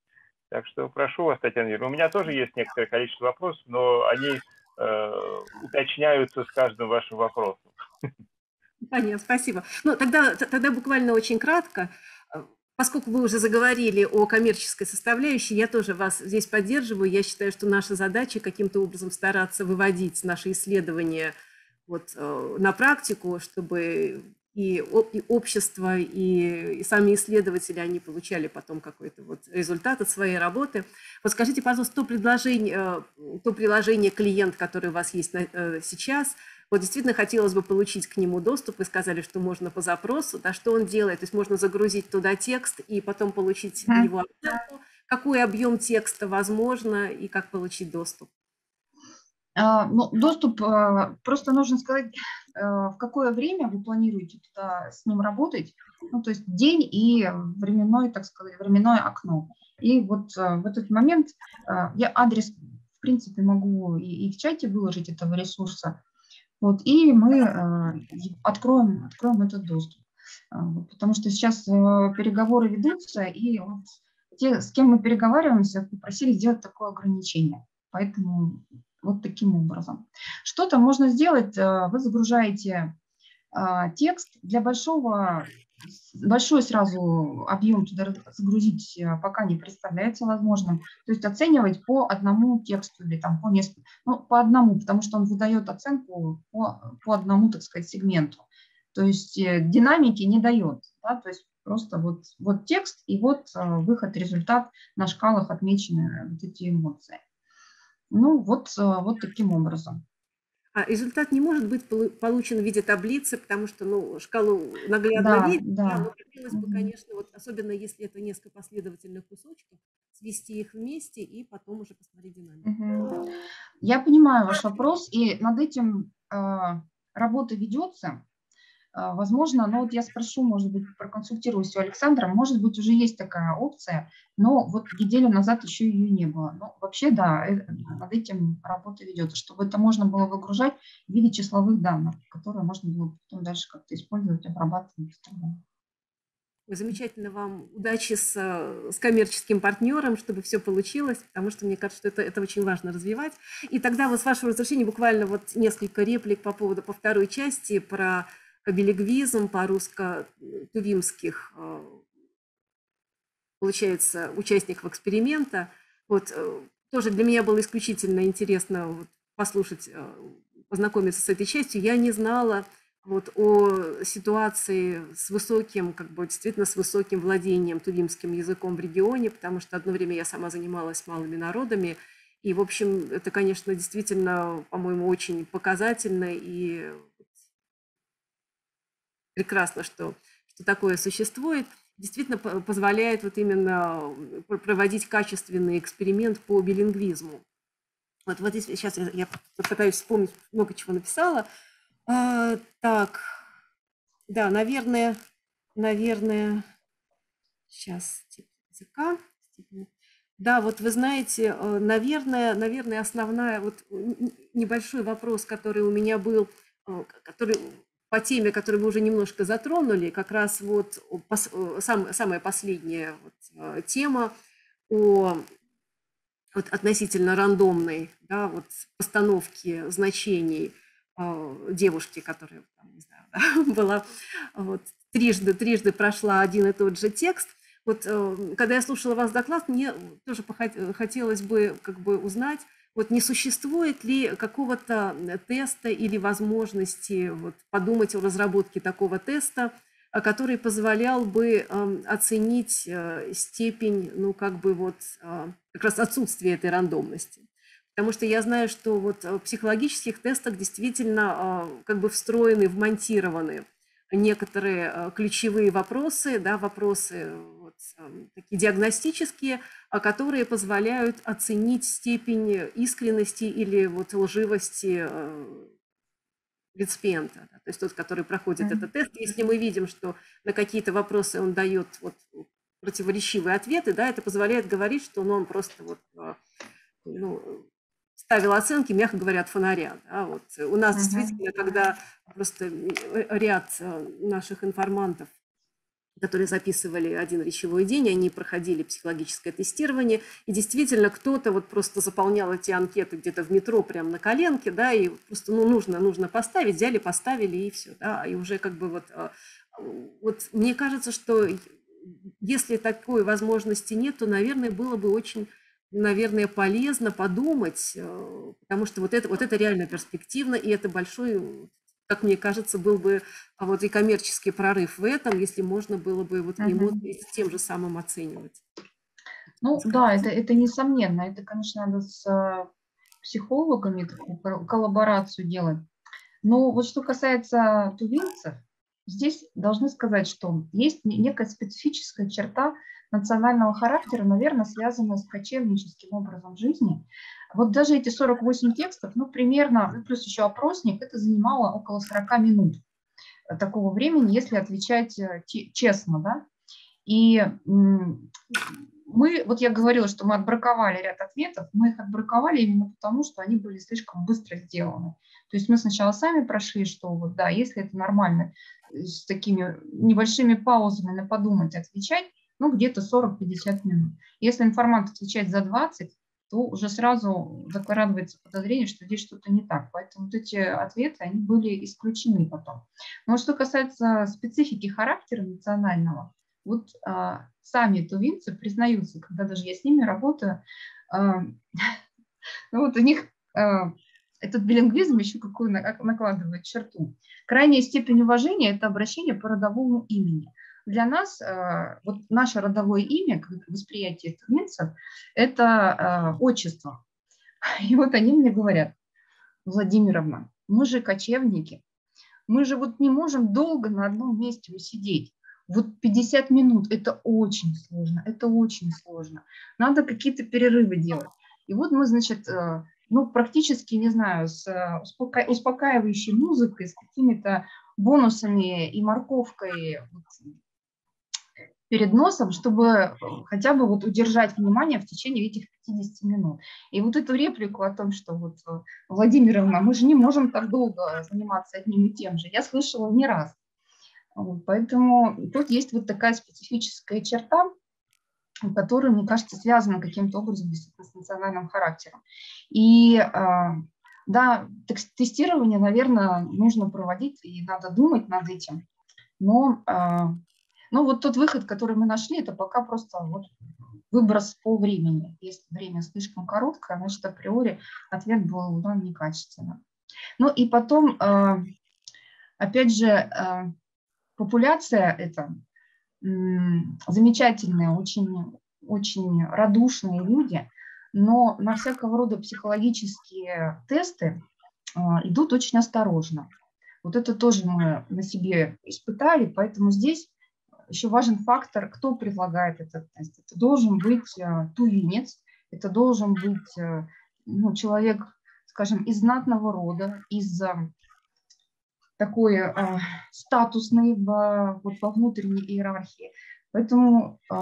[SPEAKER 1] Так что прошу вас, Татьяна Юрьевна. У меня тоже есть некоторое количество вопросов, но они э, уточняются с каждым вашим вопросом.
[SPEAKER 3] Понятно, спасибо. Ну, тогда, тогда буквально очень кратко. Поскольку вы уже заговорили о коммерческой составляющей, я тоже вас здесь поддерживаю. Я считаю, что наша задача каким-то образом стараться выводить наши исследования вот, э, на практику, чтобы и, и общество, и, и сами исследователи, они получали потом какой-то вот результат от своей работы. Вот скажите, пожалуйста, то предложение, э, то приложение клиент, которое у вас есть на, э, сейчас – вот действительно хотелось бы получить к нему доступ, и сказали, что можно по запросу, да, что он делает, то есть можно загрузить туда текст и потом получить mm. его оценку, какой объем текста возможно и как получить доступ.
[SPEAKER 2] А, ну, доступ, а, просто нужно сказать, а, в какое время вы планируете туда с ним работать, ну, то есть день и временное, так сказать, временное окно. И вот в этот момент я адрес, в принципе, могу и, и в чате выложить этого ресурса, вот, и мы э, откроем, откроем этот доступ. Э, потому что сейчас э, переговоры ведутся, и вот те, с кем мы переговариваемся, попросили сделать такое ограничение. Поэтому вот таким образом. Что там можно сделать? Вы загружаете текст для большого большой сразу объем туда загрузить э, пока не представляется возможным. То есть оценивать по одному тексту или там по нескольким, ну, по одному, потому что он выдает оценку по, по одному, так сказать, сегменту. То есть э, динамики не дает. Да? То есть просто вот, вот текст и вот э, выход, результат на шкалах отмечены вот эти эмоции. Ну, вот, вот таким образом.
[SPEAKER 3] А результат не может быть получен в виде таблицы, потому что ну, шкалу наглядно да, видно, да. но хотелось бы, конечно, вот, особенно если это несколько последовательных кусочков, свести их вместе и потом уже посмотреть динамику. Угу.
[SPEAKER 2] Я понимаю ваш вопрос, и над этим э, работа ведется. А, возможно, но вот я спрошу, может быть, проконсультируюсь у Александра, может быть, уже есть такая опция, но вот неделю назад еще ее не было. Но вообще, да, э, над этим работа ведется, чтобы это можно было выгружать в виде числовых данных, которые можно было потом дальше как-то использовать, обрабатывать.
[SPEAKER 3] Замечательно вам удачи с, с коммерческим партнером, чтобы все получилось, потому что мне кажется, что это, это очень важно развивать. И тогда вот с вашего разрешения буквально вот несколько реплик по поводу, по второй части про билингвизм по-русско-тувимских, э, получается, участников эксперимента. Вот э, тоже для меня было исключительно интересно послушать, э, познакомиться с этой частью. Я не знала вот о ситуации с высоким, как бы действительно с высоким владением тувимским языком в регионе, потому что одно время я сама занималась малыми народами, и, в общем, это, конечно, действительно, по-моему, очень показательно и прекрасно, что, что такое существует, действительно позволяет вот именно проводить качественный эксперимент по билингвизму. Вот, вот здесь сейчас я, я попытаюсь вспомнить, много чего написала. А, так, да, наверное, наверное, сейчас языка. Да, вот вы знаете, э, наверное, наверное, основная, вот небольшой вопрос, который у меня был, э, который по теме, которую мы уже немножко затронули, как раз вот э, сам, самая последняя вот, тема о вот относительно рандомной да, вот постановки значений девушки, которая там, не знаю, (laughs) да, была вот, трижды, трижды прошла один и тот же текст – вот э, когда я слушала вас доклад, мне тоже э, хотелось бы как бы узнать, вот не существует ли какого-то теста или возможности вот, подумать о разработке такого теста, а, который позволял бы эм, оценить э, степень, ну, как бы вот, как раз отсутствия этой рандомности. Потому что я знаю, что вот в психологических тестах действительно как бы встроены, вмонтированы некоторые ключевые вопросы, да, вопросы такие диагностические, а которые позволяют оценить степень искренности или вот лживости э, реципиента, да, то есть тот, который проходит mm-hmm. этот тест. Если мы видим, что на какие-то вопросы он дает вот противоречивые ответы, да, это позволяет говорить, что ну, он просто вот, э, ну, ставил оценки, мягко говоря, от фонаря. Да, вот. У нас mm-hmm. действительно, когда просто ряд э, наших информантов которые записывали один речевой день, они проходили психологическое тестирование, и действительно кто-то вот просто заполнял эти анкеты где-то в метро прямо на коленке, да, и просто, ну, нужно, нужно поставить, взяли, поставили, и все, да, и уже как бы вот, а, вот мне кажется, что если такой возможности нет, то, наверное, было бы очень наверное, полезно подумать, э, потому что вот это, вот это реально перспективно, и это большой как мне кажется, был бы а вот и коммерческий прорыв в этом, если можно было бы вот эмоции с тем же самым оценивать.
[SPEAKER 2] Ну да, это, это несомненно. Это, конечно, надо с э, психологами такую коллаборацию делать. Но вот что касается тувинцев, здесь должны сказать, что есть некая специфическая черта национального характера, наверное, связанная с кочевническим образом жизни, вот даже эти 48 текстов, ну, примерно, ну, плюс еще опросник, это занимало около 40 минут такого времени, если отвечать э, честно, да. И мы, вот я говорила, что мы отбраковали ряд ответов, мы их отбраковали именно потому, что они были слишком быстро сделаны. То есть мы сначала сами прошли, что вот да, если это нормально, э, с такими небольшими паузами на подумать, отвечать, ну, где-то 40-50 минут. Если информант отвечает за 20, то уже сразу закладывается подозрение, что здесь что-то не так. Поэтому вот эти ответы, они были исключены потом. Но что касается специфики характера национального, вот а, сами тувинцы признаются, когда даже я с ними работаю, а, (laughs) ну вот у них а, этот билингвизм еще какую накладывает черту. Крайняя степень уважения – это обращение по родовому имени для нас э, вот наше родовое имя, восприятие тувинцев, это э, отчество. (laughs) И вот они мне говорят, Владимировна, мы же кочевники, мы же вот не можем долго на одном месте усидеть. Вот 50 минут – это очень сложно, это очень сложно. Надо какие-то перерывы делать. И вот мы, значит, э, ну, практически, не знаю, с успокаивающей музыкой, с какими-то бонусами и морковкой перед носом, чтобы э, хотя бы вот удержать внимание в течение этих 50 минут. И вот эту реплику о том, что вот, э, Владимировна, мы же не можем так долго заниматься одним и тем же, я слышала не раз. Поэтому тут есть вот такая специфическая черта, которая, мне кажется, связана каким-то образом с национальным характером. И а, да, тестирование, наверное, нужно проводить, и надо думать над этим. Но ну, вот тот выход, который мы нашли, это пока просто вот выброс по времени. Если время слишком короткое, значит, априори ответ был да, некачественным. Ну и потом, э, опять же, э, популяция это замечательные, очень, очень радушные люди, но на всякого рода психологические тесты э, идут очень осторожно. Вот это тоже мы на себе испытали, поэтому здесь еще важен фактор, кто предлагает этот тест. Это должен быть э, тувинец, это должен быть э, ну, человек, скажем, из знатного рода, из э, такой э, статусной в, вот, во внутренней иерархии. Поэтому э,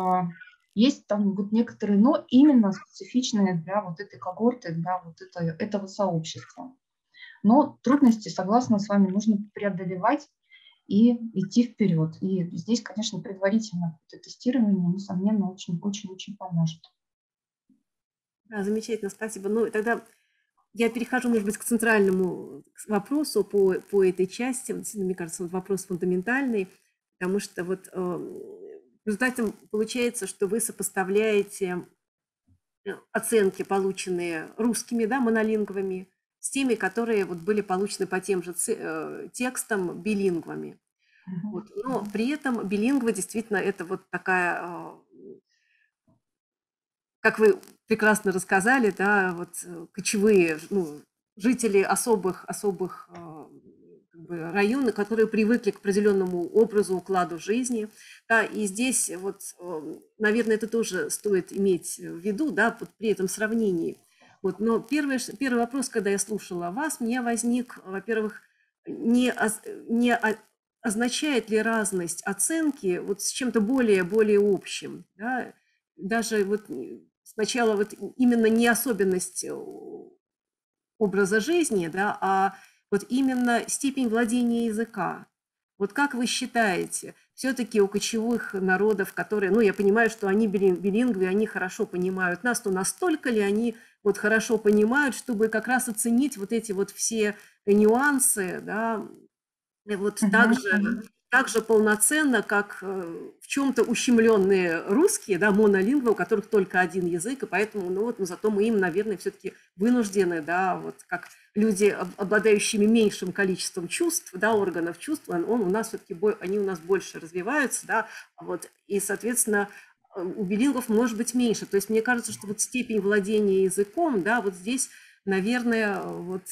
[SPEAKER 2] есть там вот некоторые, но именно специфичные для вот этой когорты, для вот это, этого сообщества. Но трудности, согласно с вами, нужно преодолевать и идти вперед. И здесь, конечно, предварительно это тестирование, несомненно, очень-очень-очень поможет.
[SPEAKER 3] Да, замечательно, спасибо. Ну, тогда я перехожу, может быть, к центральному вопросу по, по этой части. Мне кажется, вот вопрос фундаментальный, потому что вот э, в результате получается, что вы сопоставляете э, оценки, полученные русскими, да, монолингвами, с теми, которые вот были получены по тем же э, текстам билингвами. Вот. Но при этом билингва действительно это вот такая, э, как вы прекрасно рассказали, да, вот э, кочевые ну, жители особых, особых как бы, районов, которые привыкли к определенному образу, укладу жизни. Да, и здесь вот, наверное, это тоже стоит иметь в виду, да, при этом сравнении – вот, но первый, первый вопрос, когда я слушала вас, мне возник, во-первых, не, не означает ли разность оценки вот с чем-то более, более общим. Да? Даже вот сначала вот именно не особенность э, образа жизни, да, а вот именно степень владения языка. Вот как вы считаете, все-таки у кочевых народов, которые, ну, я понимаю, что они билингвы, они хорошо понимают нас, то настолько ли они вот хорошо понимают, чтобы как раз оценить вот эти вот все нюансы, да, и вот uh-huh, также, uh-huh. также полноценно, как э, в чем-то ущемленные русские, да, монолингвы, у которых только один язык, и поэтому, ну вот, но зато мы им, наверное, все-таки вынуждены, да, вот как люди, обладающими меньшим количеством чувств, да, органов чувств, он, он у нас все-таки, они у нас больше развиваются, да, вот, и, соответственно, Э, у билингов может быть меньше. То есть мне кажется, что вот степень владения языком, да, вот здесь, наверное, вот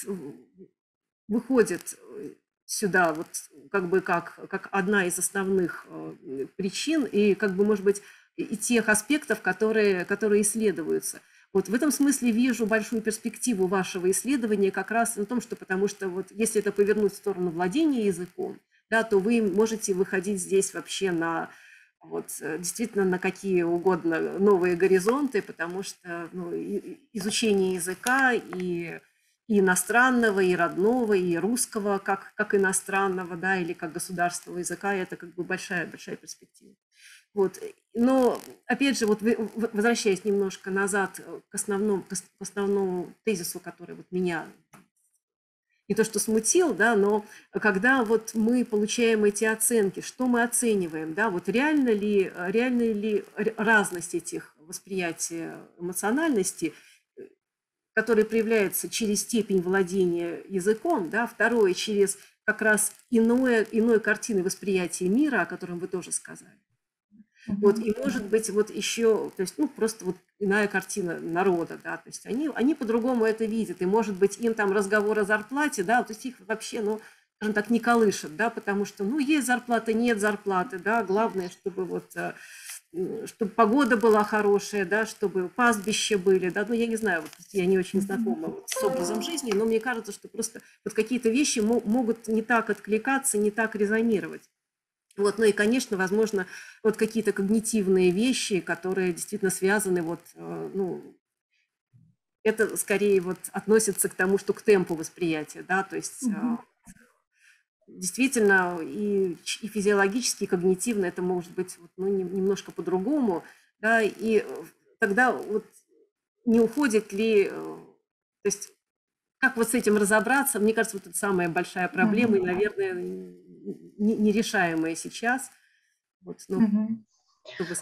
[SPEAKER 3] выходит э, сюда вот как бы как, как одна из основных э, причин и как бы, может быть, и тех аспектов, которые, которые исследуются. Вот в этом смысле вижу большую перспективу вашего исследования как раз в том, что потому что вот если это повернуть в сторону владения языком, да, то вы можете выходить здесь вообще на вот, э, действительно на какие угодно новые горизонты, потому что ну, изучение языка и, и иностранного, и родного, и русского как, как иностранного, да, или как государственного языка, это как бы большая, большая перспектива. Вот. Но, опять же, вот возвращаясь немножко назад к основному, к основному тезису, который вот меня не то что смутил, да, но когда вот мы получаем эти оценки, что мы оцениваем, да, вот реально ли, реально ли разность этих восприятия эмоциональности, которая проявляется через степень владения языком, да, второе через как раз иное, иной картины восприятия мира, о котором вы тоже сказали. Вот, и может быть вот еще, то есть, ну, просто вот иная картина народа, да, то есть они, они по-другому это видят, и может быть им там разговор о зарплате, да, то есть их вообще, ну, скажем так, не колышет, да, потому что, ну, есть зарплата, нет зарплаты, да, главное, чтобы вот, э, чтобы погода была хорошая, да, чтобы пастбища были, да, ну, я не знаю, вот я не очень знакома вот с образом жизни, но мне кажется, что просто вот какие-то вещи могут не так откликаться, не так резонировать. Вот, ну и, конечно, возможно, вот какие-то когнитивные вещи, которые действительно связаны вот, э, ну, это скорее вот относится к тому, что к темпу восприятия, да, то есть угу. действительно и, и физиологически, и когнитивно это может быть вот, ну, немножко по-другому, да, и тогда вот не уходит ли, э, то есть как вот с этим разобраться, мне кажется, вот это самая большая проблема, угу. и, наверное, нерешаемое сейчас. Вот, ну, угу.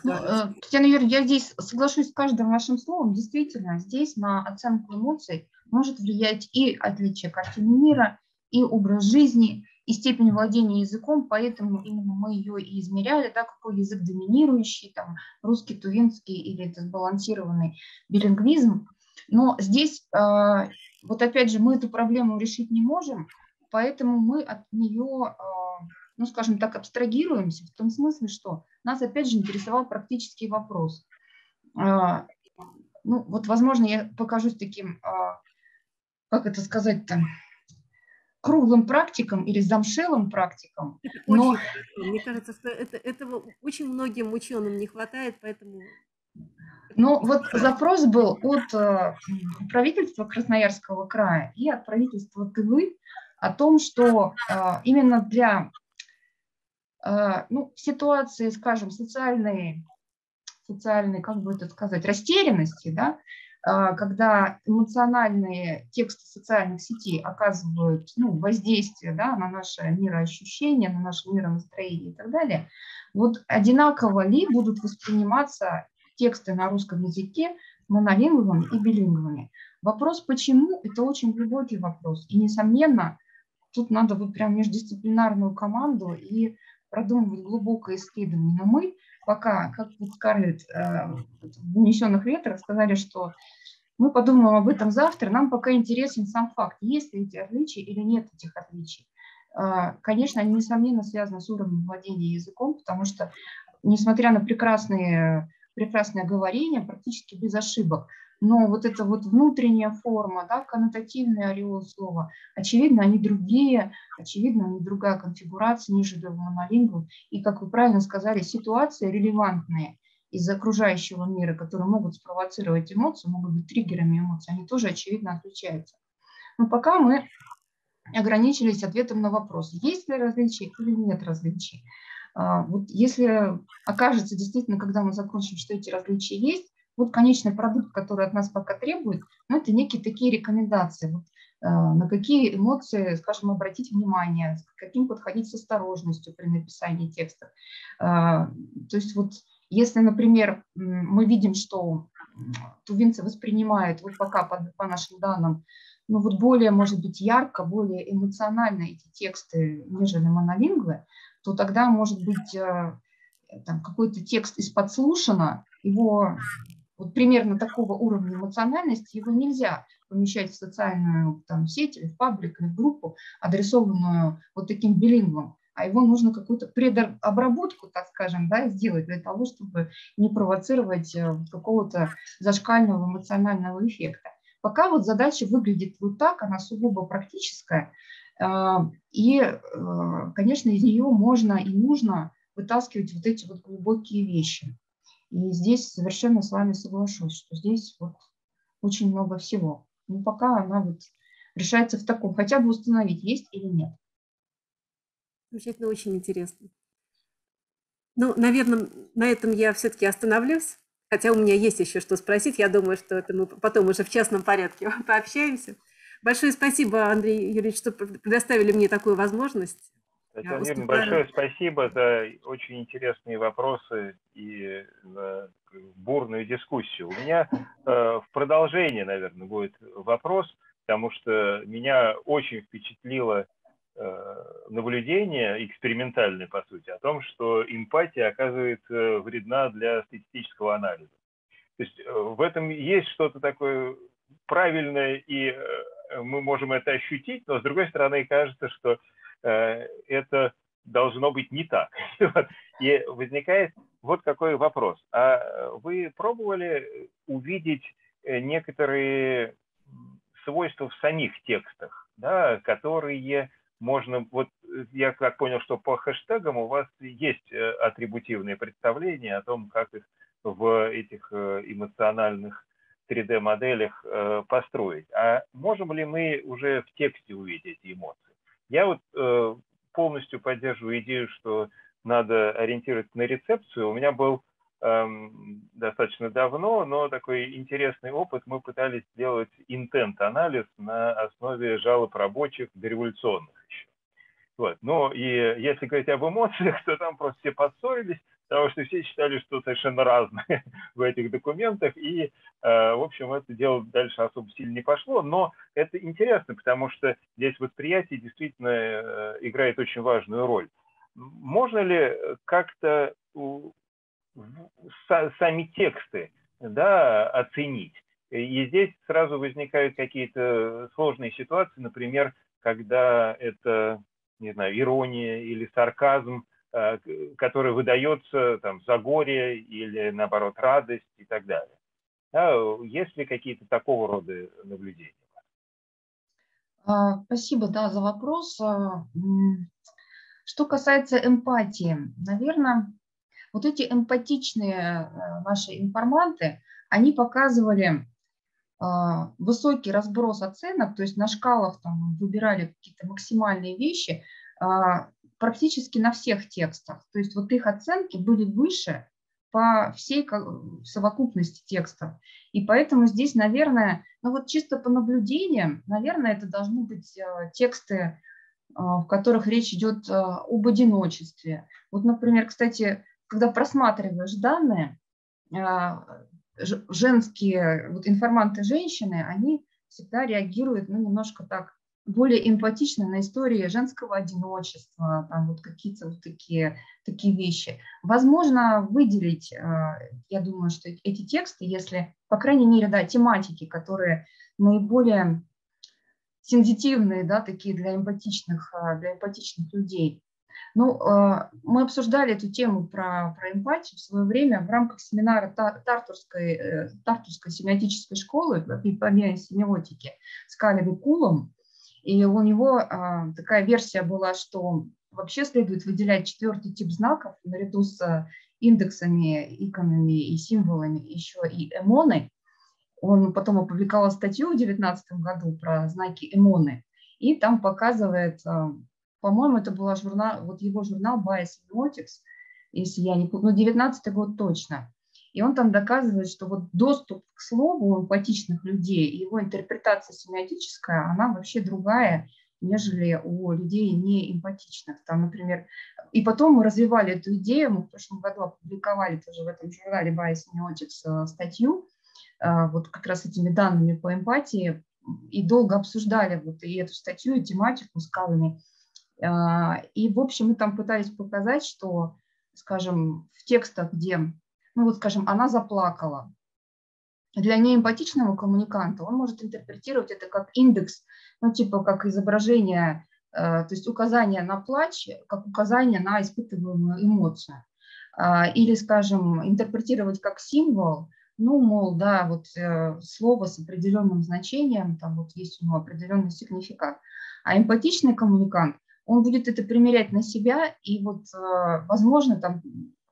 [SPEAKER 2] Ну, э, Татьяна Юрьевна, я здесь соглашусь с каждым вашим словом. Действительно, здесь на оценку эмоций может влиять и отличие картины мира, и образ жизни, и степень владения языком, поэтому именно мы ее и измеряли, да, какой язык доминирующий, там, русский, тувинский или это сбалансированный билингвизм. Но здесь, э, вот опять же, мы эту проблему решить не можем, поэтому мы от нее, а, ну, скажем так, абстрагируемся в том смысле, что нас опять же интересовал практический вопрос. А, ну, вот, возможно, я покажусь таким, а, как это сказать-то, круглым практиком или замшелым практиком.
[SPEAKER 3] Но... Очень, мне кажется, что это, этого очень многим ученым не хватает, поэтому
[SPEAKER 2] ну, вот запрос был от правительства Красноярского края и от правительства Тывы о том, что э, именно для э, ну, ситуации, скажем, социальной, социальной, как бы это сказать, растерянности, да, когда эмоциональные тексты социальных сетей оказывают ну, воздействие да, на наше мироощущение, на наше миронастроение и так далее, вот одинаково ли будут восприниматься тексты на русском языке монолингвами и билингвами. Вопрос «почему?» – это очень глубокий вопрос. И, несомненно, тут надо вот прям междисциплинарную команду и продумывать глубокое исследование. Но мы пока, как вот Скарлетт э, в «Унесенных ветрах» сказали, что мы подумаем об этом завтра, нам пока интересен сам факт, есть ли эти отличия или нет этих отличий. Э, конечно, они, несомненно, связаны с уровнем владения языком, потому что, несмотря на прекрасные прекрасное говорение, практически без ошибок. Но вот эта вот внутренняя форма, да, коннотативный ореол слова, очевидно, они другие, очевидно, они другая конфигурация, ниже монолингву. И, как вы правильно сказали, ситуации релевантные из окружающего мира, которые могут спровоцировать эмоции, могут быть триггерами эмоций, они тоже, очевидно, отличаются. Но пока мы ограничились ответом на вопрос, есть ли различия или нет различий. А, вот если окажется действительно, когда мы закончим, что эти различия есть, вот конечный продукт, который от нас пока требует, ну, это некие такие рекомендации, вот, а, на какие эмоции, скажем, обратить внимание, с каким подходить с осторожностью при написании текста. А, то есть вот если, например, мы видим, что тувинцы воспринимают, вот пока по, по нашим данным, ну вот более, может быть, ярко, более эмоционально эти тексты, нежели монолингвы, то тогда, может быть, э, там, какой-то текст из подслушана, его вот примерно такого уровня эмоциональности, его нельзя помещать в социальную там, сеть или в паблик или в группу, адресованную вот таким билингвом, а его нужно какую-то предобработку, так скажем, да, сделать для того, чтобы не провоцировать э, какого-то зашкального эмоционального эффекта. Пока вот задача выглядит вот так, она сугубо практическая, а, и, э, конечно, из нее можно и нужно вытаскивать вот эти вот глубокие вещи. И здесь совершенно с вами соглашусь, что здесь вот очень много всего. Но пока она вот решается в таком, хотя бы установить, есть или нет.
[SPEAKER 3] Замечательно, очень интересно. Ну, наверное, на этом я все-таки остановлюсь. Хотя у меня есть еще что спросить. Я думаю, что это мы потом уже в частном порядке (laughs) пообщаемся. Большое спасибо, Андрей Юрьевич, что предоставили мне такую возможность.
[SPEAKER 1] Татьяна Юрьевна, большое спасибо за очень интересные вопросы и за бурную дискуссию. У меня э, в продолжение, наверное, будет вопрос, потому что меня очень впечатлило э, наблюдение, экспериментальное по сути, о том, что эмпатия оказывается вредна для статистического анализа. То есть э, в этом есть что-то такое правильное и э, Э, мы можем это ощутить, но с другой стороны кажется, что э, это должно быть не так. (laughs) И возникает вот какой вопрос. А вы пробовали увидеть э, некоторые свойства в самих текстах, да, которые можно, вот я как понял, что по хэштегам у вас есть атрибутивные представления о том, как их в этих эмоциональных 3D-моделях э, построить. А можем ли мы уже в тексте увидеть эмоции? Я вот э, полностью поддерживаю идею, что надо ориентироваться на рецепцию. У меня был эм, достаточно давно, но такой интересный опыт. Мы пытались сделать интент-анализ на основе жалоб рабочих дореволюционных еще. Вот. Ну и если говорить об эмоциях, (laughs) то там просто все поссорились, потому что все считали, что совершенно разные (laughs) в этих документах, и, э, в общем, это дело дальше особо сильно не пошло, но это интересно, потому что здесь восприятие действительно э, играет очень важную роль. Можно ли как-то сами тексты да, оценить? И здесь сразу возникают какие-то сложные ситуации, например, когда это, не знаю, ирония или сарказм, который выдается там за горе или, наоборот, радость и так далее. Да, есть ли какие-то такого рода наблюдения?
[SPEAKER 2] А, спасибо, да, за вопрос. А, что касается эмпатии, наверное, вот эти эмпатичные э, наши информанты, они показывали а, высокий разброс оценок, то есть на шкалах там выбирали какие-то максимальные вещи практически на всех текстах. То есть вот их оценки были выше по всей совокупности текстов. И поэтому здесь, наверное, ну вот чисто по наблюдениям, наверное, это должны быть э, тексты, э, в которых речь идет э, об одиночестве. Вот, например, кстати, когда просматриваешь данные, женские вот информанты женщины, они всегда реагируют ну, немножко так более эмпатично на истории женского одиночества, там вот какие-то вот такие, такие вещи. Возможно, выделить, э, я думаю, что эти тексты, если, по крайней мере, да, тематики, которые наиболее сензитивные, да, такие для эмпатичных, э, для эмпатичных людей. Ну, э, мы обсуждали эту тему про, про эмпатию в свое время в рамках семинара Тартурской, Тартурской семиотической школы по семиотике с Калем Кулом. И у него а, такая версия была, что вообще следует выделять четвертый тип знаков наряду с а, индексами, иконами и символами, еще и эмоны. Он потом опубликовал статью в 2019 году про знаки эмоны, и там показывает, а, по-моему, это был журнал, вот его журнал Bias Semiotics, если я не помню, ну, 19 год точно. И он там доказывает, что вот доступ к слову эмпатичных людей, его интерпретация семиотическая, она вообще другая, нежели у людей не эмпатичных. Там, например, и потом мы развивали эту идею, мы в прошлом году опубликовали тоже в этом журнале Bias Semiotics э, статью, э, вот как раз этими данными по эмпатии, и долго обсуждали вот и эту статью, и тематику с Калами. Э, и, в общем, мы там пытались показать, что, скажем, в текстах, где ну вот скажем, она заплакала. Для неэмпатичного коммуниканта он может интерпретировать это как индекс, ну типа как изображение, э, то есть указание на плач, как указание на испытываемую эмоцию. А, или, скажем, интерпретировать как символ, ну, мол, да, вот э, слово с определенным значением, там вот есть у него определенный сигнификат. А эмпатичный коммуникант, он будет это примерять на себя, и вот, э, возможно, там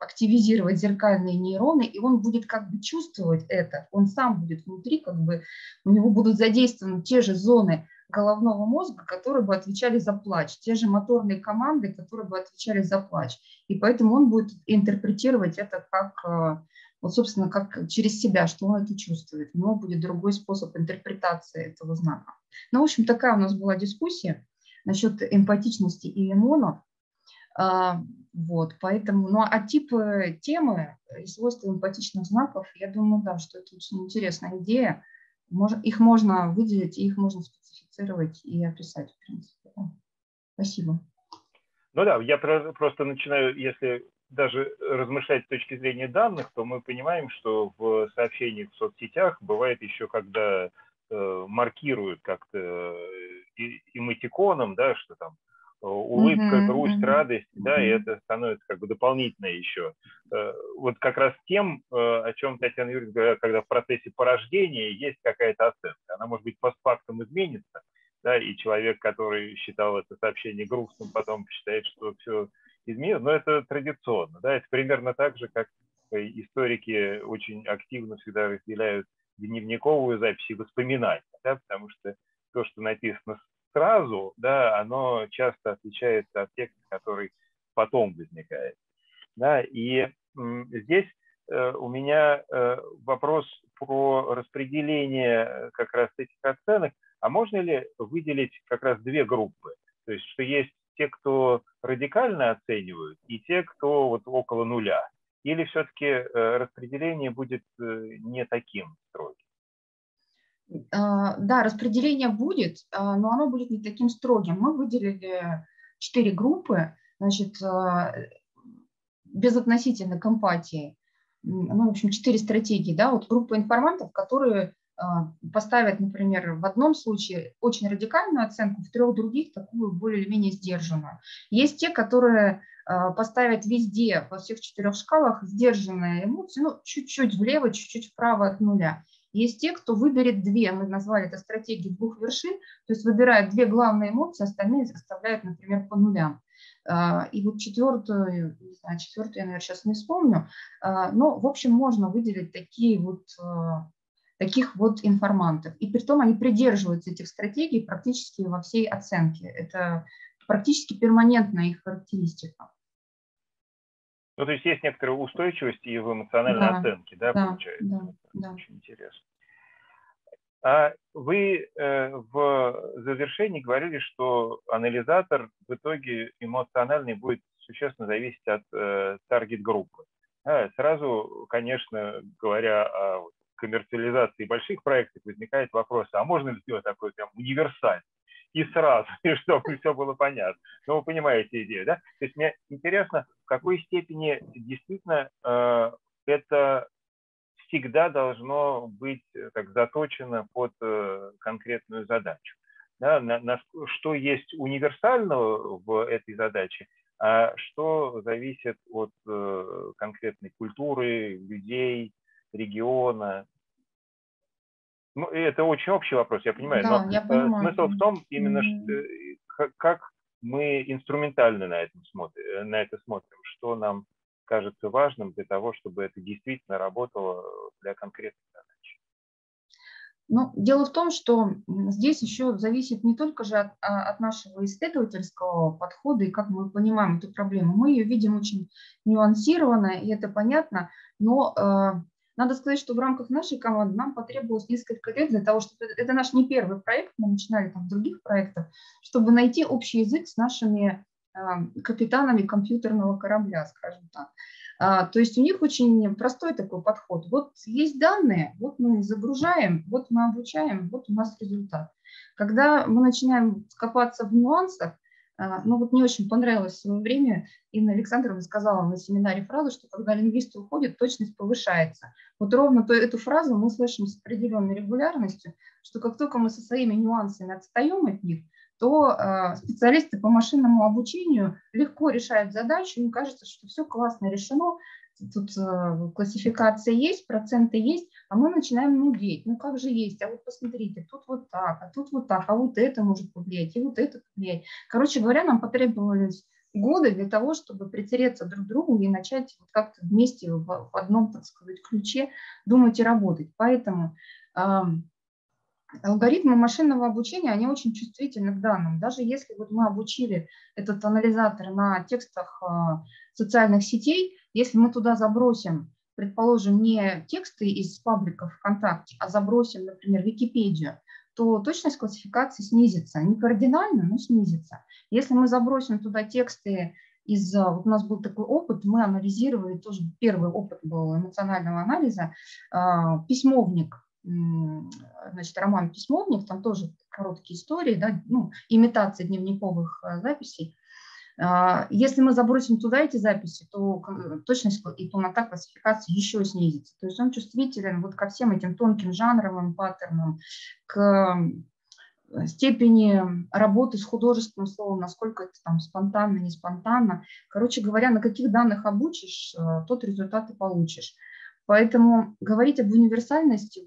[SPEAKER 2] активизировать зеркальные нейроны, и он будет как бы чувствовать это, он сам будет внутри, как бы у него будут задействованы те же зоны головного мозга, которые бы отвечали за плач, те же моторные команды, которые бы отвечали за плач. И поэтому он будет интерпретировать это как, э, вот, собственно, как через себя, что он это чувствует. У него будет другой способ интерпретации этого знака. Ну, в общем, такая у нас была дискуссия насчет эмпатичности и иммунов. Вот, поэтому, ну а типы темы и свойства эмпатичных знаков, я думаю, да, что это очень интересная идея. их можно выделить, их можно специфицировать и описать, в принципе. Да. Спасибо.
[SPEAKER 1] Ну да, я просто начинаю, если даже размышлять с точки зрения данных, то мы понимаем, что в сообщениях в соцсетях бывает еще, когда э, маркируют как-то э, эмотиконом, да, что там Э, улыбка, mm-hmm, грусть, mm-hmm. радость, да, и это становится как бы дополнительно еще. Э, вот как раз тем, э, о чем Татьяна Юрьевна говорила, когда в процессе порождения есть какая-то оценка. Она, может быть, постфактум изменится, да, и человек, который считал это сообщение грустным, потом считает, что все изменилось, но это традиционно, да, это примерно так же, как историки очень активно всегда разделяют дневниковую запись и воспоминания, да, потому что то, что написано сразу, да, оно часто отличается от текста, который потом возникает. Да, и здесь э, у меня э, вопрос про распределение э, как раз этих оценок. А можно ли выделить как раз две группы? То есть, что есть те, кто радикально оценивают, и те, кто вот около нуля. Или все-таки распределение будет не таким строгим?
[SPEAKER 2] А, да, распределение будет, а, но оно будет не таким строгим. Мы выделили четыре группы, значит, а, безотносительно к эмпатии. Ну, в общем, четыре стратегии, да, вот группа информантов, которые поставят, например, в одном случае очень радикальную оценку, в трех других такую более или менее сдержанную. Есть те, которые поставят везде, во всех четырех шкалах, сдержанные эмоции, ну, чуть-чуть влево, чуть-чуть вправо от нуля. Есть те, кто выберет две, мы назвали это стратегией двух вершин, то есть выбирают две главные эмоции, остальные оставляют, например, по нулям. А, и вот четвертую, не знаю, четвертую я, наверное, сейчас не вспомню, а, но, в общем, можно выделить такие вот, а, таких вот информантов. И при том они придерживаются этих стратегий практически во всей оценке. Это практически перманентная их характеристика.
[SPEAKER 1] Ну, то есть есть некоторая устойчивость и в эмоциональной да, оценке, да, да получается?
[SPEAKER 2] Да, да.
[SPEAKER 1] Очень интересно. А вы э, в завершении говорили, что анализатор в итоге эмоциональный будет существенно зависеть от э, таргет-группы. А, сразу, конечно, говоря о коммерциализации больших проектов, возникает вопрос, а можно ли сделать такой прям универсальный? И сразу, (laughs) и чтобы все было понятно. Но ну, вы понимаете идею, да? То есть мне интересно, в какой степени действительно э, это всегда должно быть как заточено под э, конкретную задачу. Да, на, на, что есть универсального в этой задаче, а что зависит от э, конкретной культуры, людей, региона, ну, это очень общий вопрос, я понимаю,
[SPEAKER 2] да, но я понимаю.
[SPEAKER 1] смысл в том именно, mm-hmm. что, как мы инструментально на, этом смотрим, э, на это смотрим, что нам кажется важным для того, чтобы это действительно работало для конкретной задачи.
[SPEAKER 2] Ну, дело в том, что здесь еще зависит не только же от, а, от нашего исследовательского подхода и как мы понимаем эту проблему. Мы ее видим очень нюансированно, и это понятно, но э, надо сказать, что в рамках нашей команды нам потребовалось несколько лет для того, чтобы это наш не первый проект, мы начинали там других проектов, чтобы найти общий язык с нашими а, капитанами компьютерного корабля, скажем так. А, то есть у них очень простой такой подход. Вот есть данные, вот мы загружаем, вот мы обучаем, вот у нас результат. Когда мы начинаем копаться в нюансах, ну вот мне очень понравилось в свое время, Инна Александровна сказала на семинаре фразу, что когда лингвисты уходят, точность повышается. Вот ровно то, эту фразу мы слышим с определенной регулярностью, что как только мы со своими нюансами отстаем от них, то э, специалисты по машинному обучению легко решают задачу, им кажется, что все классно решено, тут э, классификация есть, проценты есть, а мы начинаем нудеть. Ну как же есть, а вот посмотрите, тут вот так, а тут вот так, а вот это может повлиять, и вот это повлиять. Короче говоря, нам потребовались годы для того, чтобы притереться друг к другу и начать вот как-то вместе в, одном, так сказать, ключе думать и работать. Поэтому э, алгоритмы машинного обучения, они очень чувствительны к данным. Даже если вот мы обучили этот анализатор на текстах э, социальных сетей, если мы туда забросим, предположим, не тексты из пабликов ВКонтакте, а забросим, например, Википедию, то точность классификации снизится. Не кардинально, но снизится. Если мы забросим туда тексты из... Вот у нас был такой опыт, мы анализировали, тоже первый опыт был эмоционального анализа, а, письмовник, значит, роман «Письмовник», там тоже короткие истории, да, ну, имитация дневниковых а, записей. А, если мы забросим туда эти записи, то точность и полнота классификации еще снизится. То есть он чувствителен вот ко всем этим тонким жанровым паттернам, к степени работы с художественным словом, насколько это там спонтанно, не спонтанно. Короче говоря, на каких данных обучишь, э, тот результат и получишь. Поэтому говорить об универсальности,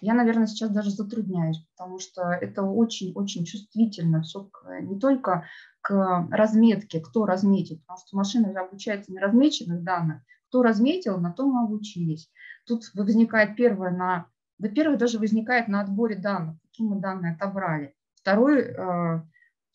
[SPEAKER 2] я, наверное, сейчас даже затрудняюсь, потому что это очень-очень чувствительно все не только к разметке, кто разметит, потому что машина обучается на размеченных данных, кто разметил, на том мы обучились. Тут возникает первое на, да первое даже возникает на отборе данных, какие мы данные отобрали. Второй э,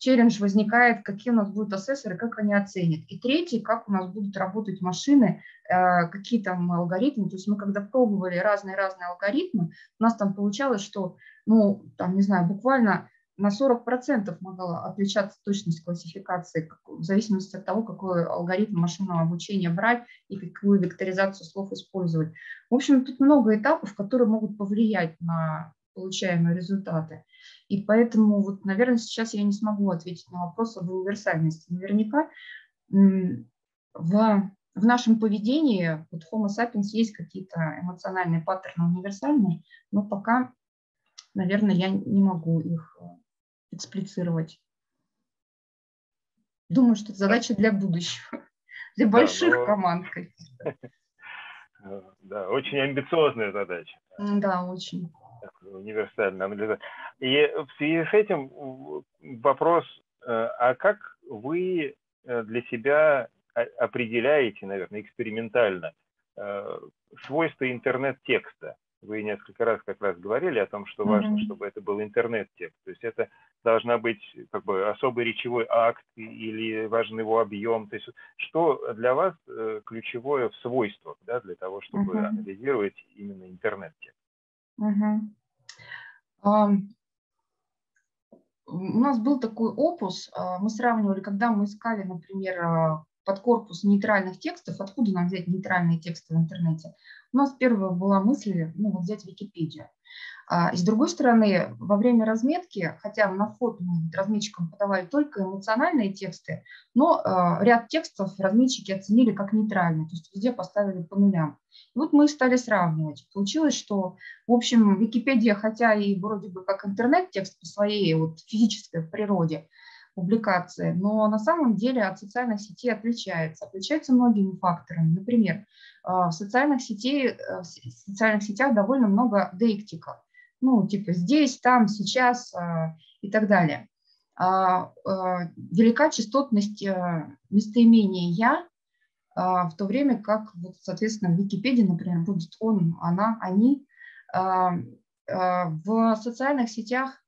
[SPEAKER 2] челлендж возникает, какие у нас будут ассессоры, как они оценят. И третий, как у нас будут работать машины, э, какие там алгоритмы. То есть мы когда пробовали разные-разные алгоритмы, у нас там получалось, что, ну, там, не знаю, буквально на 40% могла отличаться точность классификации в зависимости от того, какой алгоритм машинного обучения брать и какую векторизацию слов использовать. В общем, тут много этапов, которые могут повлиять на получаемые результаты. И поэтому, вот, наверное, сейчас я не смогу ответить на вопрос об универсальности. Наверняка в в нашем поведении, вот Homo sapiens есть какие-то эмоциональные паттерны универсальные, но пока, наверное, я не могу их э, эксплицировать. Думаю, что это задача для будущего, (laughs) для больших да, но... команд. (laughs)
[SPEAKER 1] Да, очень амбициозная задача.
[SPEAKER 2] Да, очень.
[SPEAKER 1] Универсальная. И в связи с этим вопрос, э, а как вы э, для себя определяете, наверное, экспериментально э, свойства интернет-текста? Вы несколько раз как раз говорили о том, что важно, mm-hmm. чтобы это был интернет-текст. То есть это должна быть как бы особый речевой акт или важен его объем. То есть что для вас ключевое в свойствах да, для того, чтобы mm-hmm. анализировать именно интернет-текст?
[SPEAKER 2] Um, у нас был такой опус, а, мы сравнивали, когда мы искали, например, а, под корпус нейтральных текстов, откуда нам взять нейтральные тексты в интернете, у нас первая была мысль ну, вот взять Википедию. А, и с другой стороны, во время разметки, хотя на вход мы разметчикам подавали только эмоциональные тексты, но а, ряд текстов разметчики оценили как нейтральные, то есть везде поставили по нулям. И вот мы стали сравнивать. Получилось, что, в общем, Википедия, хотя и вроде бы как интернет-текст по своей вот физической природе, публикации, но на самом деле от социальных сетей отличается. Отличается многими факторами. Например, а, в социальных, сетей, э, в социальных сетях довольно много дейктиков. Ну, типа здесь, там, сейчас а, и так далее. А, велика частотность местоимения «я», в то время как, вот, соответственно, в Википедии, например, будет он, она, они. В социальных сетях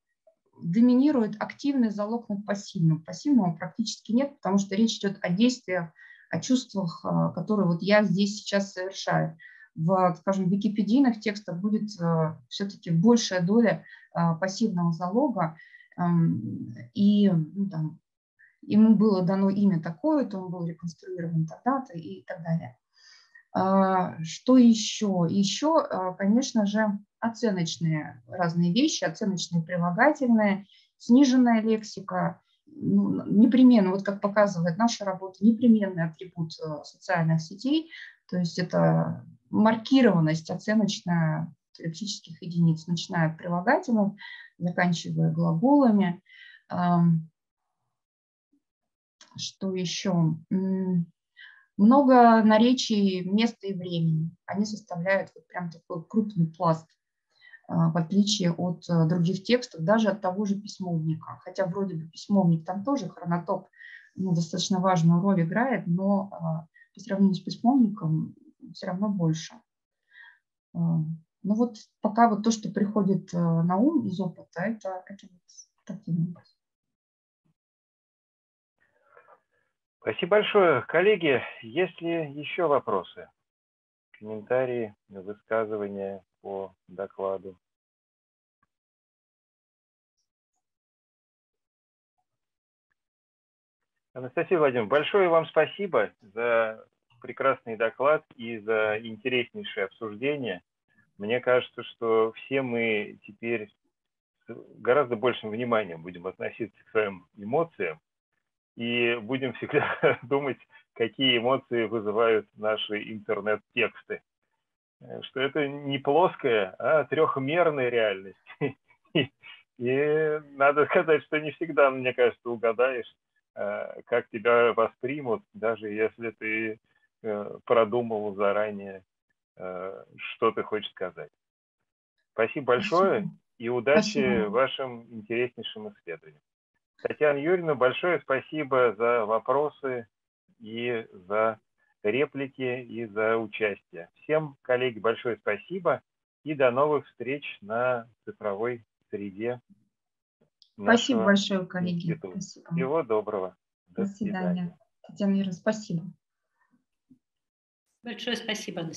[SPEAKER 2] доминирует активный залог над пассивным. Пассивного практически нет, потому что речь идет о действиях, о чувствах, а, которые вот я здесь сейчас совершаю. В, скажем, википедийных текстах будет а, все-таки большая доля а, пассивного залога, и ну, там, ему было дано имя такое-то, он был реконструирован тогда-то и так далее. Что еще? Еще, конечно же, оценочные разные вещи, оценочные прилагательные, сниженная лексика, ну, непременно, вот как показывает наша работа, непременный атрибут э, социальных сетей, то есть это маркированность оценочная лексических единиц, начиная от прилагательных, заканчивая глаголами. Что еще? Много наречий места и времени. Они составляют вот прям такой крупный пласт а, в отличие от э, других текстов, даже от того же письмовника. Хотя вроде бы письмовник там тоже хронотоп ну, достаточно важную роль играет, но а, по сравнению с письмовником все равно больше. А, ну вот пока вот то, что приходит э, на ум из опыта, это, это вот такие
[SPEAKER 1] Спасибо большое. Коллеги, есть ли еще вопросы, комментарии, высказывания? по докладу. Анастасия Владимировна, большое вам спасибо за прекрасный доклад и за интереснейшее обсуждение. Мне кажется, что все мы теперь с гораздо большим вниманием будем относиться к своим эмоциям и будем всегда (laughs) думать, какие эмоции вызывают наши интернет-тексты. Что это не плоская, а трехмерная реальность. (laughs) И надо сказать, что не всегда, мне кажется, угадаешь, э, как тебя воспримут, даже если ты э, продумал заранее, что ты хочешь сказать. Спасибо большое спасибо. и удачи спасибо. вашим интереснейшим исследованиям. Татьяна Юрьевна, большое спасибо за вопросы и за реплики и за участие. Всем, коллеги, большое спасибо и до новых встреч на цифровой среде.
[SPEAKER 2] Спасибо большое, коллеги.
[SPEAKER 1] Спасибо. Всего доброго.
[SPEAKER 2] До, до свидания. свидания. Татьяна Юрьевна, спасибо.
[SPEAKER 3] Большое спасибо.